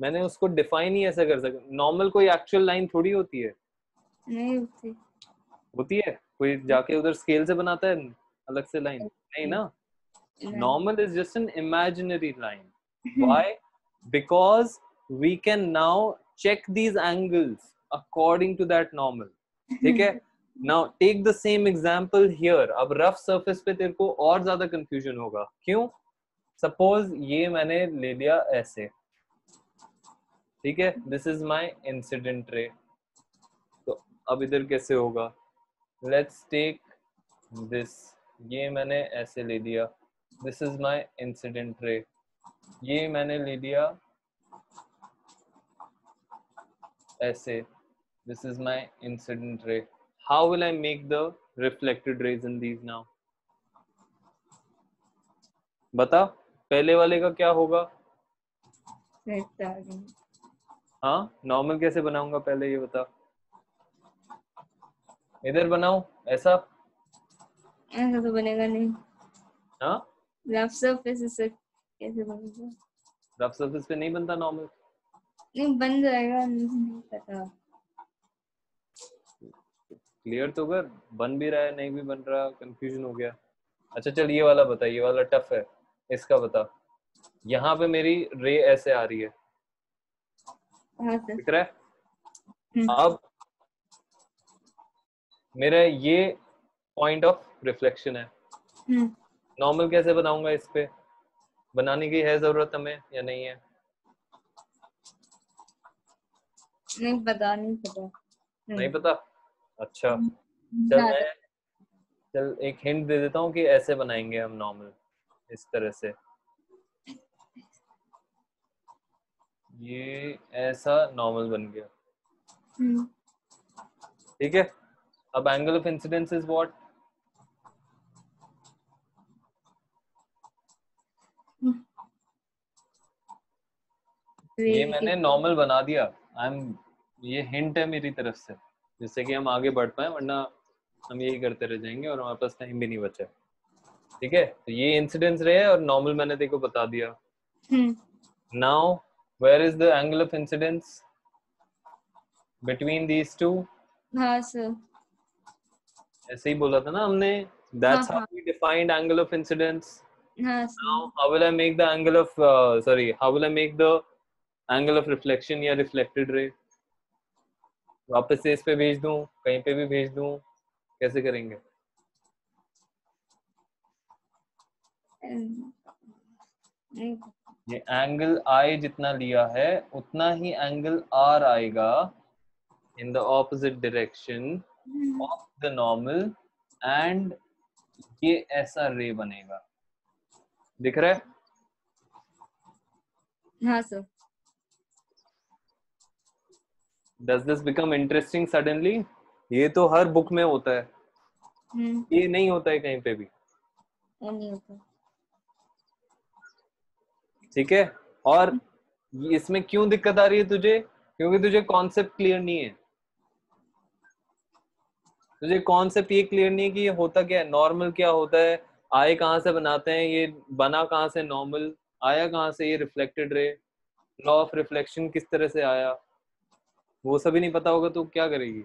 मैंने उसको डिफाइन ही ऐसा कर सकता नॉर्मल कोई एक्चुअल लाइन थोड़ी होती है? नहीं होती। है? कोई जाके उधर स्केल से बनाता है अलग से लाइन नहीं ना? Normal is just an imaginary line why because we can now check these angles according to that normal ठीक है? Now take the same example here अब रफ सरफेस पे तेरे को और ज़्यादा कंफ्यूजन होगा। क्यों? सपोज़ ये मैंने ले लिया ऐसे। ठीक है? दिस इज़ माई इंसिडेंट रे तो अब इधर कैसे होगा? लेट्स टेक दिस ये मैंने ऐसे ले लिया। This is my incident ray ये मैंने ले लिया ऐसे। This is my incident ray how will I make the reflected rays in these now बता। पहले वाले का क्या होगा? हाँ। नॉर्मल कैसे बनाऊँगा पहले ये बता? इधर बनाऊँ ऐसा? ऐसा तो बनेगा नहीं। हाँ? रफ सरफेस से कैसे बनेगा? रफ सरफेस पे नहीं बनता नॉर्मल नहीं बन जाएगा नहीं पता। क्लियर तो कर बन भी रहा है नहीं भी बन रहा कंफ्यूजन हो गया। अच्छा चल ये वाला बता ये वाला टफ है। इसका बता। यहाँ पे मेरी रे ऐसे आ रही है। दिख रहा है? हम्म। अब मेरा ये पॉइंट ऑफ़ रिफ्लेक्शन है। हम्म। नॉर्मल कैसे बनाऊँगा इस पे? बनाने की है ज़रूरत हमें या नहीं है? नहीं पता नहीं पता। हम्म। नहीं पता? अच्छा। चल मैं चल एक हिंट दे देता हूँ कि ऐसे बनाएँगे हम नॉर्मल इस तरह से। ये ऐसा नॉर्मल बन गया। हम्म, ठीक है? अब angle of incidence is what ये मैंने नॉर्मल बना दिया। आई एम ये हिंट है मेरी तरफ़ से जिससे कि हम आगे बढ़ पाए वरना हम यही करते रह जाएँगे और हमारे पास टाइम भी नहीं बचा। ठीक है? तो ये इंसिडेंस रहे और नॉर्मल मैंने देखो बता दिया। Now where is the angle of incidence between these two ऐसे ही बोला था ना हमने। That's how we defined angle of incidence now how will I make the angle of sorry how will I make the angle of reflection या रिफ्लेक्टेड रे वापस से इस पे भेज दूँ कहीं पे भी भेज दूँ कैसे करेंगे? hmm. ये एंगल आई जितना लिया है उतना ही एंगल आर आएगा in the opposite direction of the normal and ये ऐसा रे बनेगा। दिख रहा है? हाँ sir does this become interesting suddenly? ये तो हर बुक में होता है। हम्म, ये नहीं होता है कहीं पे भी। नहीं होता। ठीक है? और इसमें क्यों दिक्कत आ रही है तुझे? क्योंकि तुझे कॉन्सेप्ट क्लियर नहीं है। तुझे कॉन्सेप्ट ये क्लियर नहीं है कि ये होता क्या है? नॉर्मल क्या होता है? आए कहाँ से बनाते हैं? ये बना कहाँ से नॉर्मल आया कहाँ से ये reflected ray? Law of reflection किस तरह से आया? वो सभी नहीं पता होगा तो क्या करेगी?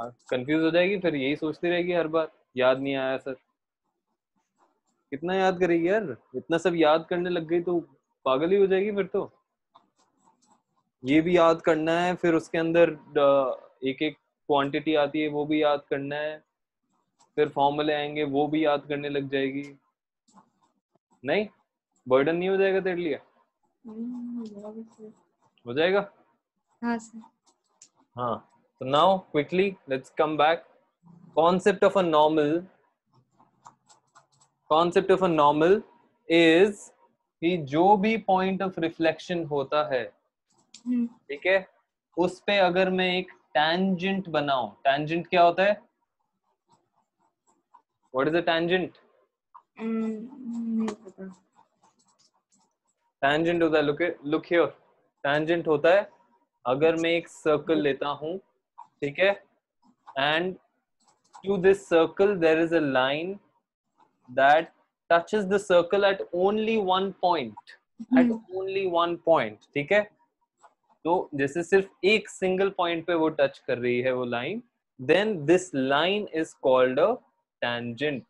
कंफ्यूज हो जाएगी, फिर यही सोचती रहेगी हर बार। याद नहीं आया, सर। कितना याद करेगी यार? इतना सब याद करने लग गई तो पागल ही हो जाएगी फिर तो। ये भी याद करना है फिर उसके अंदर एक एक क्वांटिटी आती है वो भी याद करना है। फिर फॉर्मूले आएँगे वो भी याद करने लग जाएगी। नहीं? बर्डन नहीं हो जाएगा तेरे लिए। हो जाएगा? हाँ सर हाँ तो now quickly let's come back concept of a normal concept of a normal is कि जो भी पॉइंट ऑफ़ रिफ्लेक्शन होता है हम्म, ठीक है? उस पे अगर मैं एक टैंजेंट बनाऊँ टैंजेंट क्या होता है? What is a tangent tangent होता है लुक लुक हियर टैंजेंट होता है अगर मैं एक सर्कल लेता हूँ ठीक है? And to this circle there is a line that touches the circle at only one point at only one point ठीक है? तो जैसे सिर्फ़ एक सिंगल पॉइंट पे वो टच कर रही है वो line then this line is called a tangent.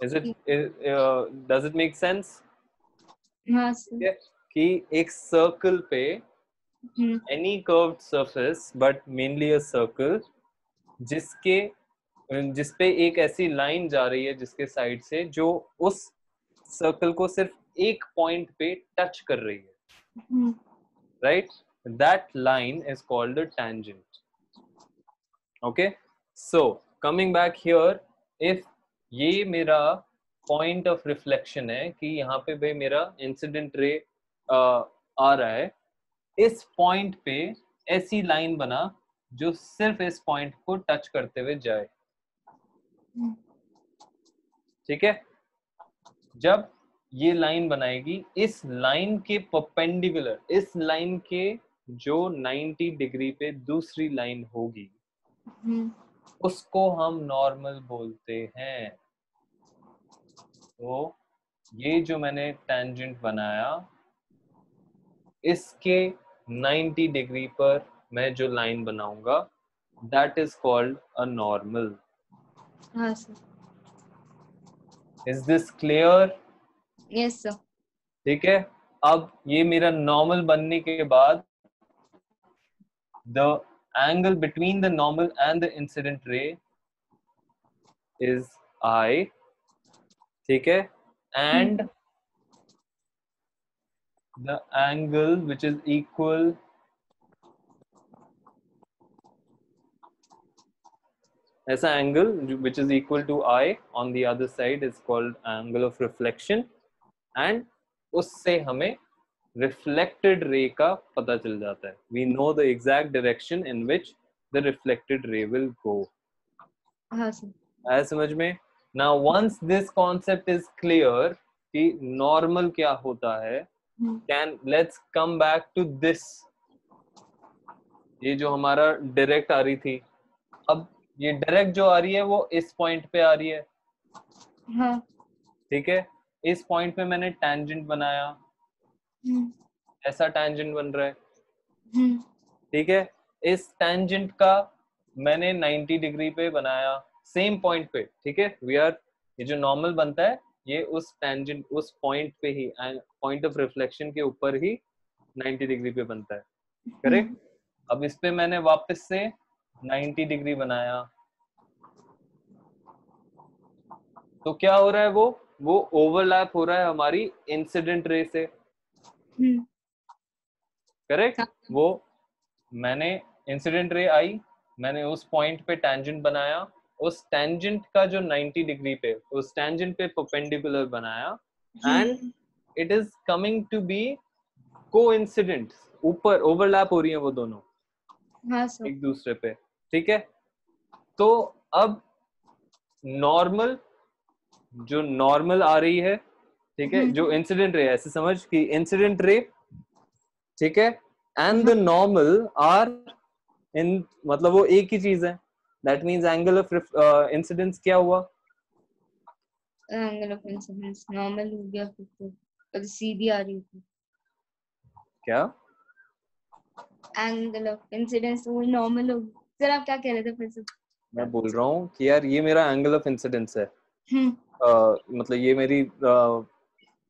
Is it is, uh, does it make sense? ठीक है? कि एक सर्कल पे any curved surface but mainly a circle जिसके जिस पे एक ऐसी लाइन जा रही है जिसके साइड से जो उस सर्कल को सिर्फ़ एक पॉइंट पे टच कर रही है। that line is called a tangent. Okay? So coming back here if ये मेरा पॉइंट ऑफ़ रिफ्लेक्शन है कि यहाँ पे भाई मेरा इंसिडेंट रे आ रहा है इस पॉइंट पे ऐसी लाइन बना जो सिर्फ़ इस पॉइंट को टच करते हुए जाए। हम्म, ठीक है? जब ये लाइन बनाएगी इस लाइन के परपेंडिकुलर इस लाइन के जो 90 डिग्री पे दूसरी लाइन होगी हम्म, उसको हम नॉर्मल बोलते हैं। तो ये जो मैंने टेंजेंट बनाया इसके 90 डिग्री पर मैं जो लाइन बनाऊँगा that is called a normal हाँ sir is this clear yes sir ठीक है? अब ये मेरा नॉर्मल बनने के बाद the angle between the normal and the incident ray is i ठीक है? And the angle which is equal ऐसा angle which is equal to i on the other side is called angle of reflection and उससे हमें रिफ्लेक्टेड रे का पता चल जाता है। We know the exact direction in which the reflected ray will go आया समझ में? ना once this concept is clear कि नॉर्मल क्या होता है can let's come back to this ये जो हमारा डायरेक्ट आ रही थी। अब ये डायरेक्ट जो आ रही है वो इस पॉइंट पे आ रही है। हाँ। ठीक है? इस पॉइंट पे मैंने टेंजेंट बनाया। हम्म, ऐसा टेंजेंट बन रहा है। हम्म, ठीक है? इस टेंजेंट का मैंने 90 डिग्री पे बनाया। सेम पॉइंट पे। ठीक है? वी आर ये जो नॉर्मल बनता है ये उस टेंजेंट उस पॉइंट पे ही पॉइंट ऑफ़ रिफ्लेक्शन के ऊपर ही 90 डिग्री पे बनता है। करेक्ट अब इस पे मैंने वापस से 90 डिग्री बनाया। तो क्या हो रहा है वो? वो ओवरलैप हो रहा है हमारी इंसिडेंट रे से। हम्म, करेक्ट हाँ। वो मैंने इंसिडेंट रे आई मैंने उस पॉइंट पे टेंजेंट बनाया उस टेंजेंट का जो 90 डिग्री पे उस टेंजेंट पे परपेंडिकुलर बनाया and it is coming to be coincident ऊपर ओवरलैप हो रही है वो दोनों। हाँ एक दूसरे पे। ठीक है? तो अब नॉर्मल जो नॉर्मल आ रही है ठीक है? हम्म। जो इंसिडेंट रे ऐसे समझ कि इंसिडेंट रे ठीक है? And the normal are in मतलब वो एक ही चीज़ है। That means angle of incidence क्या हुआ? एंगल ऑफ़ इंसिडेंस नॉर्मल हो गया फिर तो। और सीधी आ रही थी। क्या? एंगल ऑफ़ इंसिडेंस वो नॉर्मल हो सर आप क्या कह रहे थे फिर से? मैं बोल रहा हूँ कि यार ये मेरा एंगल ऑफ़ इंसिडेंस है। uh, मतलब ये मेरी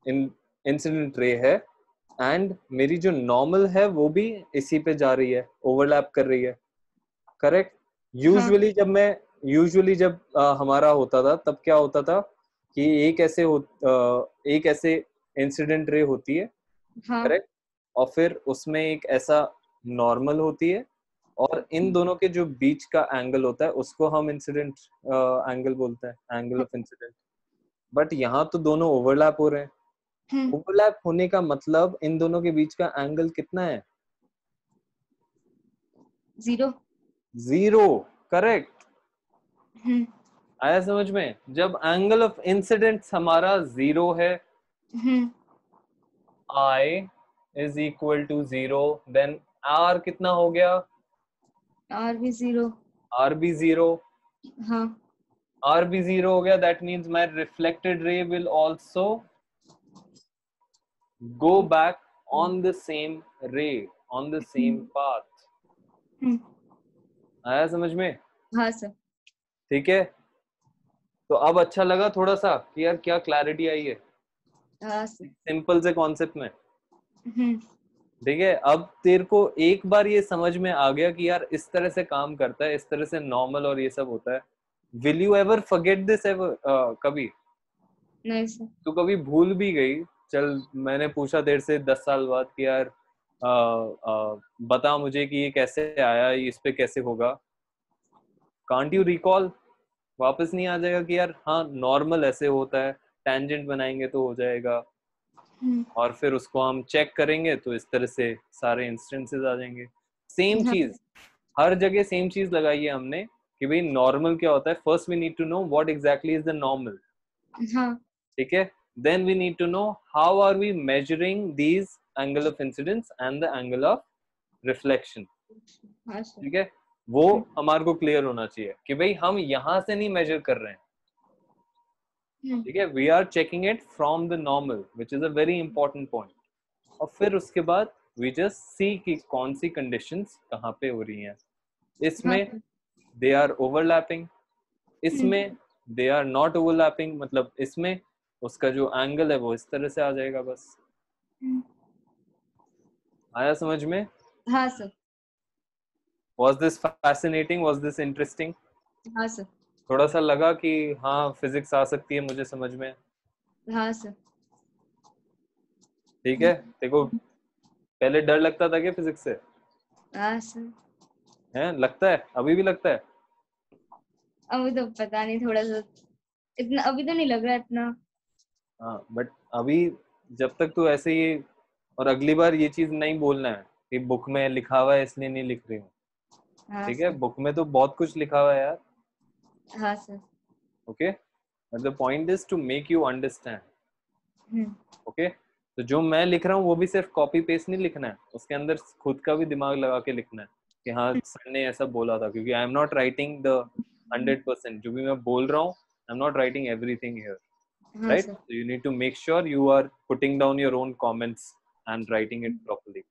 इन इंसिडेंट रे है। एंड मेरी जो नॉर्मल है वो भी इसी पे जा रही है ओवरलैप कर रही है। करेक्ट यूजुअली जब मैं यूजुअली जब uh, हमारा होता था तब क्या होता था कि एक ऐसे हो uh, एक ऐसे इंसिडेंट रे होती है। हाँ। करेक्ट और फिर उसमें एक ऐसा नॉर्मल होती है। और इन दोनों के जो बीच का एंगल होता है उसको हम इंसिडेंट एंगल बोलते हैं एंगल ऑफ़ इंसिडेंट बट यहाँ तो दोनों ओवरलैप हो रहे हैं। हम्म, ओवरलैप होने का मतलब इन दोनों के बीच का एंगल कितना है? ज़ीरो ज़ीरो करेक्ट हम्म, आया समझ में? जब एंगल ऑफ़ इंसिडेंट हमारा ज़ीरो है हम्म, i is equal to zero then r कितना हो गया? और भी ज़ीरो आर भी ज़ीरो हाँ. आर भी ज़ीरो हो गया that means my reflected ray will also go back on the same ray on the same path. हम्म, आया समझ में? हाँ सर ठीक है? तो अब अच्छा लगा थोड़ा सा कि यार क्या क्लैरिटी आई है। हाँ सिंपल से कॉन्सेप्ट में। हम्म, ठीक है अब तेरे को एक बार ये समझ में आ गया कि यार इस तरह से काम करता है इस तरह से नॉर्मल और ये सब होता है। Will you ever forget this ever कभी? नहीं सर। तू कभी भूल भी गई? चल मैंने पूछा देर से दस साल बाद कि यार आ, आ, बता मुझे कि ये कैसे आया इस पे कैसे होगा? कांट यू रिकॉल वापस नहीं आ जाएगा कि यार हाँ नॉर्मल ऐसे होता है टेंजेंट बनाएँगे तो हो जाएगा। और फिर उसको हम चेक करेंगे तो इस तरह से सारे इंस्टेंसेस आ जाएँगे। सेम हाँ। चीज़ हर जगह सेम चीज़ लगाई है हमने कि भाई नॉर्मल क्या होता है? First we need to know what exactly is the normal हाँ। ठीक है? Then we need to know how are we measuring these angle of incidence and the angle of हाँ ठीक है? वो हमारे को क्लियर होना चाहिए कि भाई हम यहाँ से नहीं मेजर कर रहे हैं। हम्म, ठीक है? We are checking it from the normal which is a very important point और फिर उसके बाद वी जस्ट सी कि कौन सी कंडीशंस कहाँ पे हो रही हैं। इसमें दे आर ओवरलैपिंग इसमें दे आर नॉट ओवरलैपिंग मतलब इसमें उसका जो एंगल है वो इस तरह से आ जाएगा बस। हम्म, आया समझ में? हाँ sir. Was this fascinating? Was this interesting? हाँ सर। थोड़ा सा लगा कि हाँ फिजिक्स आ सकती है मुझे समझ में। हाँ सर। ठीक है? देखो पहले डर लगता था क्या फिजिक्स से? हाँ सर। है? लगता है? अभी भी लगता है? अभी तो पता नहीं थोड़ा सा इतना अभी तो नहीं लग रहा इतना। हाँ बट अभी जब तक तू ऐसे ही और अगली बार ये चीज़ नहीं बोलना है कि बुक में लिखा हुआ है इसलिए नहीं लिख रही हूँ। हाँ ठीक है? बुक में तो बहुत कुछ लिखा हुआ है यार। हाँ sir okay but the point is to make you understand hmm, okay तो जो मैं लिख रहा हूँ वो भी सिर्फ़ कॉपी पेस्ट नहीं लिखना है। उसके अंदर खुद का भी दिमाग लगा के लिखना है कि हाँ सर ने ऐसा बोला था। क्योंकि I am not writing the hundred percent जो भी मैं बोल रहा हूँ I am not writing everything here need to make sure you are putting down your own comments and writing it properly.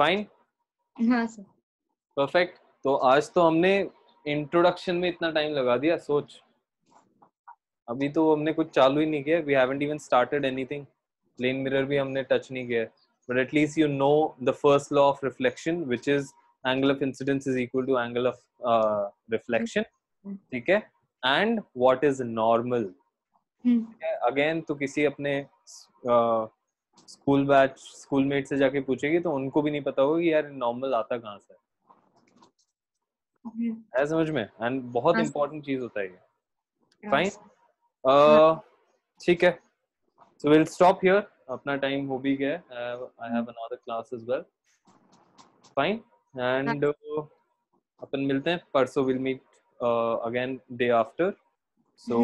Fine? हाँ सर perfect. तो आज तो हमने इंट्रोडक्शन में इतना टाइम लगा दिया सोच। अभी तो हमने कुछ चालू ही नहीं किया we haven't even started anything plane mirror भी हमने टच नहीं किया। But at least you know the first law of reflection which is angle of incidence is equal to angle of reflection ठीक है? And what is normal again तो किसी अपने स्कूल बैच स्कूलमेट से जाके पूछेगी तो उनको भी नहीं पता होगा कि यार नॉर्मल आता कहाँ से है। है समझ में? एंड बहुत हाँ, इंपॉर्टेंट चीज़ होता है ये। हाँ, फाइन ठीक है। सो विल स्टॉप हियर अपना टाइम हो भी गया I have another class as well fine and अपन मिलते हैं। परसों will meet again day after so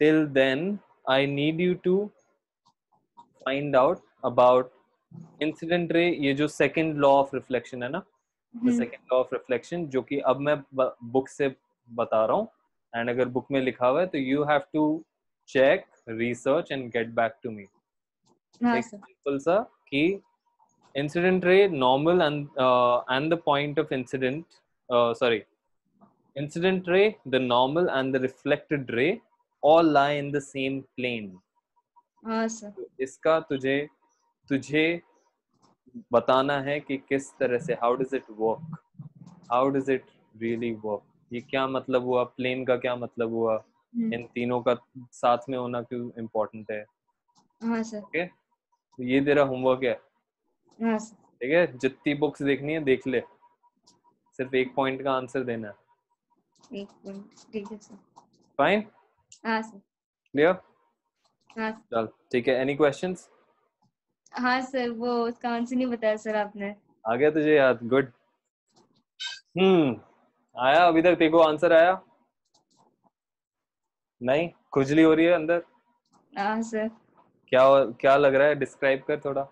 till then i need you to find out about incident ray ये जो second लॉ ऑफ़ रिफ्लेक्शन है ना? The hmm, second law of जो कि अब मैं बुक से बता रहा हूँ। एंड अगर बुक में लिखा हुआ है तो you have to check research and get back to me हाँ एक सर। सिंपल सा कि incident ray normal and and the point of incident sorry incident ray the normal and the reflected ray all lie in the same plane इसका तुझे तुझे बताना है कि किस तरह से how does it work how does it really work ये क्या मतलब हुआ? प्लेन का क्या मतलब हुआ? हम्म, इन तीनों का साथ में होना क्यों इम्पोर्टेंट है? हाँ सर ओके तो ये तेरा होमवर्क है। हाँ सर ठीक है? जितनी बुक्स देखनी है देख ले। सिर्फ़ एक पॉइंट का आंसर देना है। एक ठीक है सर फाइन हाँ सर क्लियर हाँ चल ठीक है। एनी क्वेश्चंस हाँ सर वो उसका आंसर नहीं बताया सर आपने। आ गया तुझे याद गुड हम्म आया अभी तक देखो आंसर आया? नहीं खुजली हो रही है अंदर। हाँ सर। क्या क्या लग रहा है? डिस्क्राइब कर थोड़ा।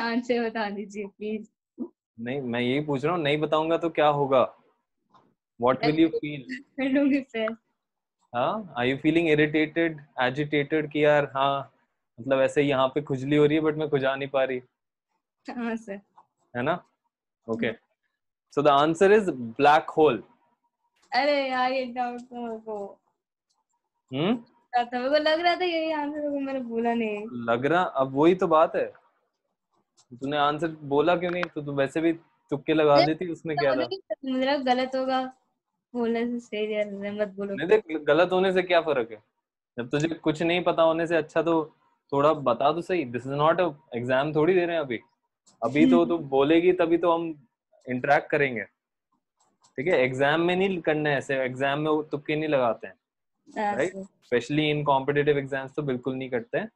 आंसर बता दीजिए प्लीज़ नहीं मैं यही पूछ रहा हूँ नहीं बताऊँगा तो क्या होगा? वॉट विल यू फील हाँ are you feeling irritated agitated कि यार हाँ मतलब ऐसे यहाँ पे खुजली हो रही है बट मैं खुजा नहीं पा रही। हाँ सर है ना? Okay so the answer is black hole अरे यार ये डाउट तो मेरे को। हम्म? था मेरे को लग रहा था यही आंसर को मैंने बोला नहीं। लग रहा? अब वही तो बात है। तूने आंसर बोला क्यों नहीं? तो तू वैसे भी तुक्के लगा देती उसमें क्या था मुझे गलत होगा बोलने से सही है मत बोलो। नहीं देख गलत होने से क्या फ़र्क है? जब तुझे कुछ नहीं पता होने से अच्छा तो थोड़ा बता तो सही। This is not a exam थोड़ी दे रहे हैं अभी। अभी तो तू बोलेगी तभी तो हम इंटरेक्ट करेंगे। ठीक है? एग्ज़ाम में नहीं करना है ऐसे। एग्ज़ाम में वो तुक्के नहीं लगाते हैं। right? Specially in competitive exams तो बिल्कुल नहीं करते। हैं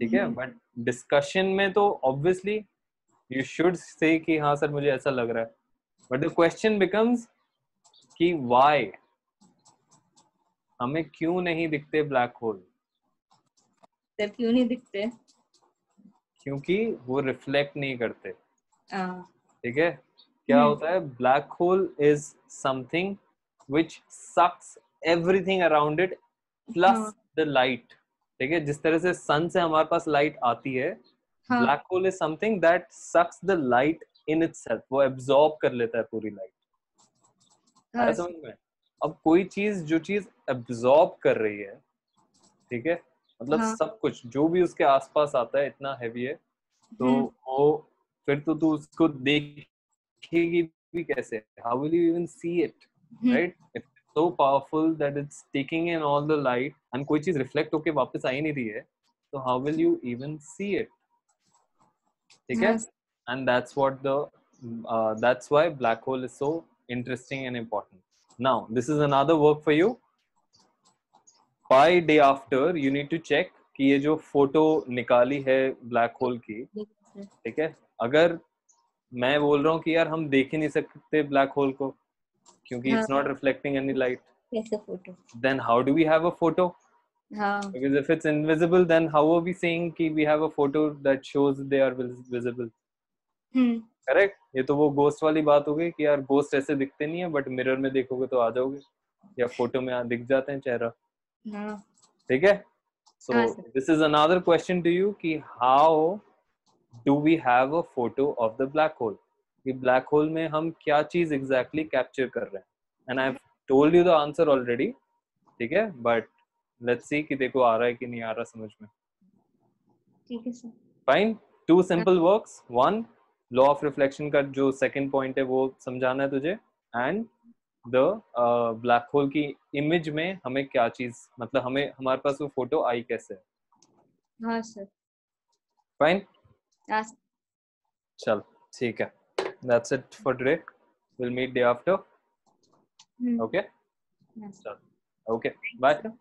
ठीक है? हम्म। बट डिस्कशन में तो ऑब्वियसली यू शुड से कि हाँ सर मुझे ऐसा लग रहा है। बट द क्वेश्चन बिकम्स कि वाई हमें क्यों नहीं दिखते ब्लैक होल सर क्यों नहीं दिखते? क्योंकि वो रिफ्लेक्ट नहीं करते। हाँ। ठीक है? क्या हम्म। होता है? Black hole is something which sucks everything around it plus. The light ठीक है? जिस तरह से सन से हमारे पास लाइट आती है black hole is something that sucks the light in itself वो एब्जॉर्ब कर लेता है पूरी लाइट हाँ, समझ में अब कोई चीज़ जो चीज़ एब्जॉर्ब कर रही है ठीक है? मतलब हाँ. सब कुछ जो भी उसके आसपास आता है इतना हैवी है तो हम्म। वो फिर तो तू उसको देखेगी भी कैसे? How will you even see it right so powerful that it's taking in all the light and कोई चीज़ रिफ्लेक्ट होके वापस आई नहीं रही है तो how will you even see it ठीक है? And that's what the that's why black hole is so interesting and important now this is another work for you by day after you need to check कि ये जो फ़ोटो निकाली है ब्लैक होल की ठीक है? अगर मैं बोल रहा हूँ कि यार हम देख ही नहीं सकते ब्लैक होल को क्योंकि it's. Not reflecting any light कैसे photo then how do we have a photo? हाँ। Because if it's invisible then how are we saying कि we have a photo that shows they are vis- visible? हम्म। करेक्ट ये तो वो गोस्ट वाली बात हो गई कि यार गोस्ट ऐसे दिखते नहीं है बट मिरर में देखोगे तो आ जाओगे या फ़ोटो में दिख जाते हैं चेहरा। ठीक है? सो हाँ, this is another question to you कि how do we have a photo of the black hole कि ब्लैक होल में हम क्या चीज़ एग्जैक्टली कैप्चर कर रहे हैं? And I told you the answer already ठीक है? बट लेट्स सी कि देखो आ रहा है कि नहीं आ रहा समझ में। ठीक है sir fine two simple works one law of reflection का जो सेकंड पॉइंट है वो समझाना है तुझे। एंड द ब्लैक होल की इमेज में हमें क्या चीज़ मतलब हमें हमारे पास वो फ़ोटो आई कैसे है? हाँ सर फाइन हाँ चल ठीक है. That's it for today will meet day after okay sir. Okay bye Sir.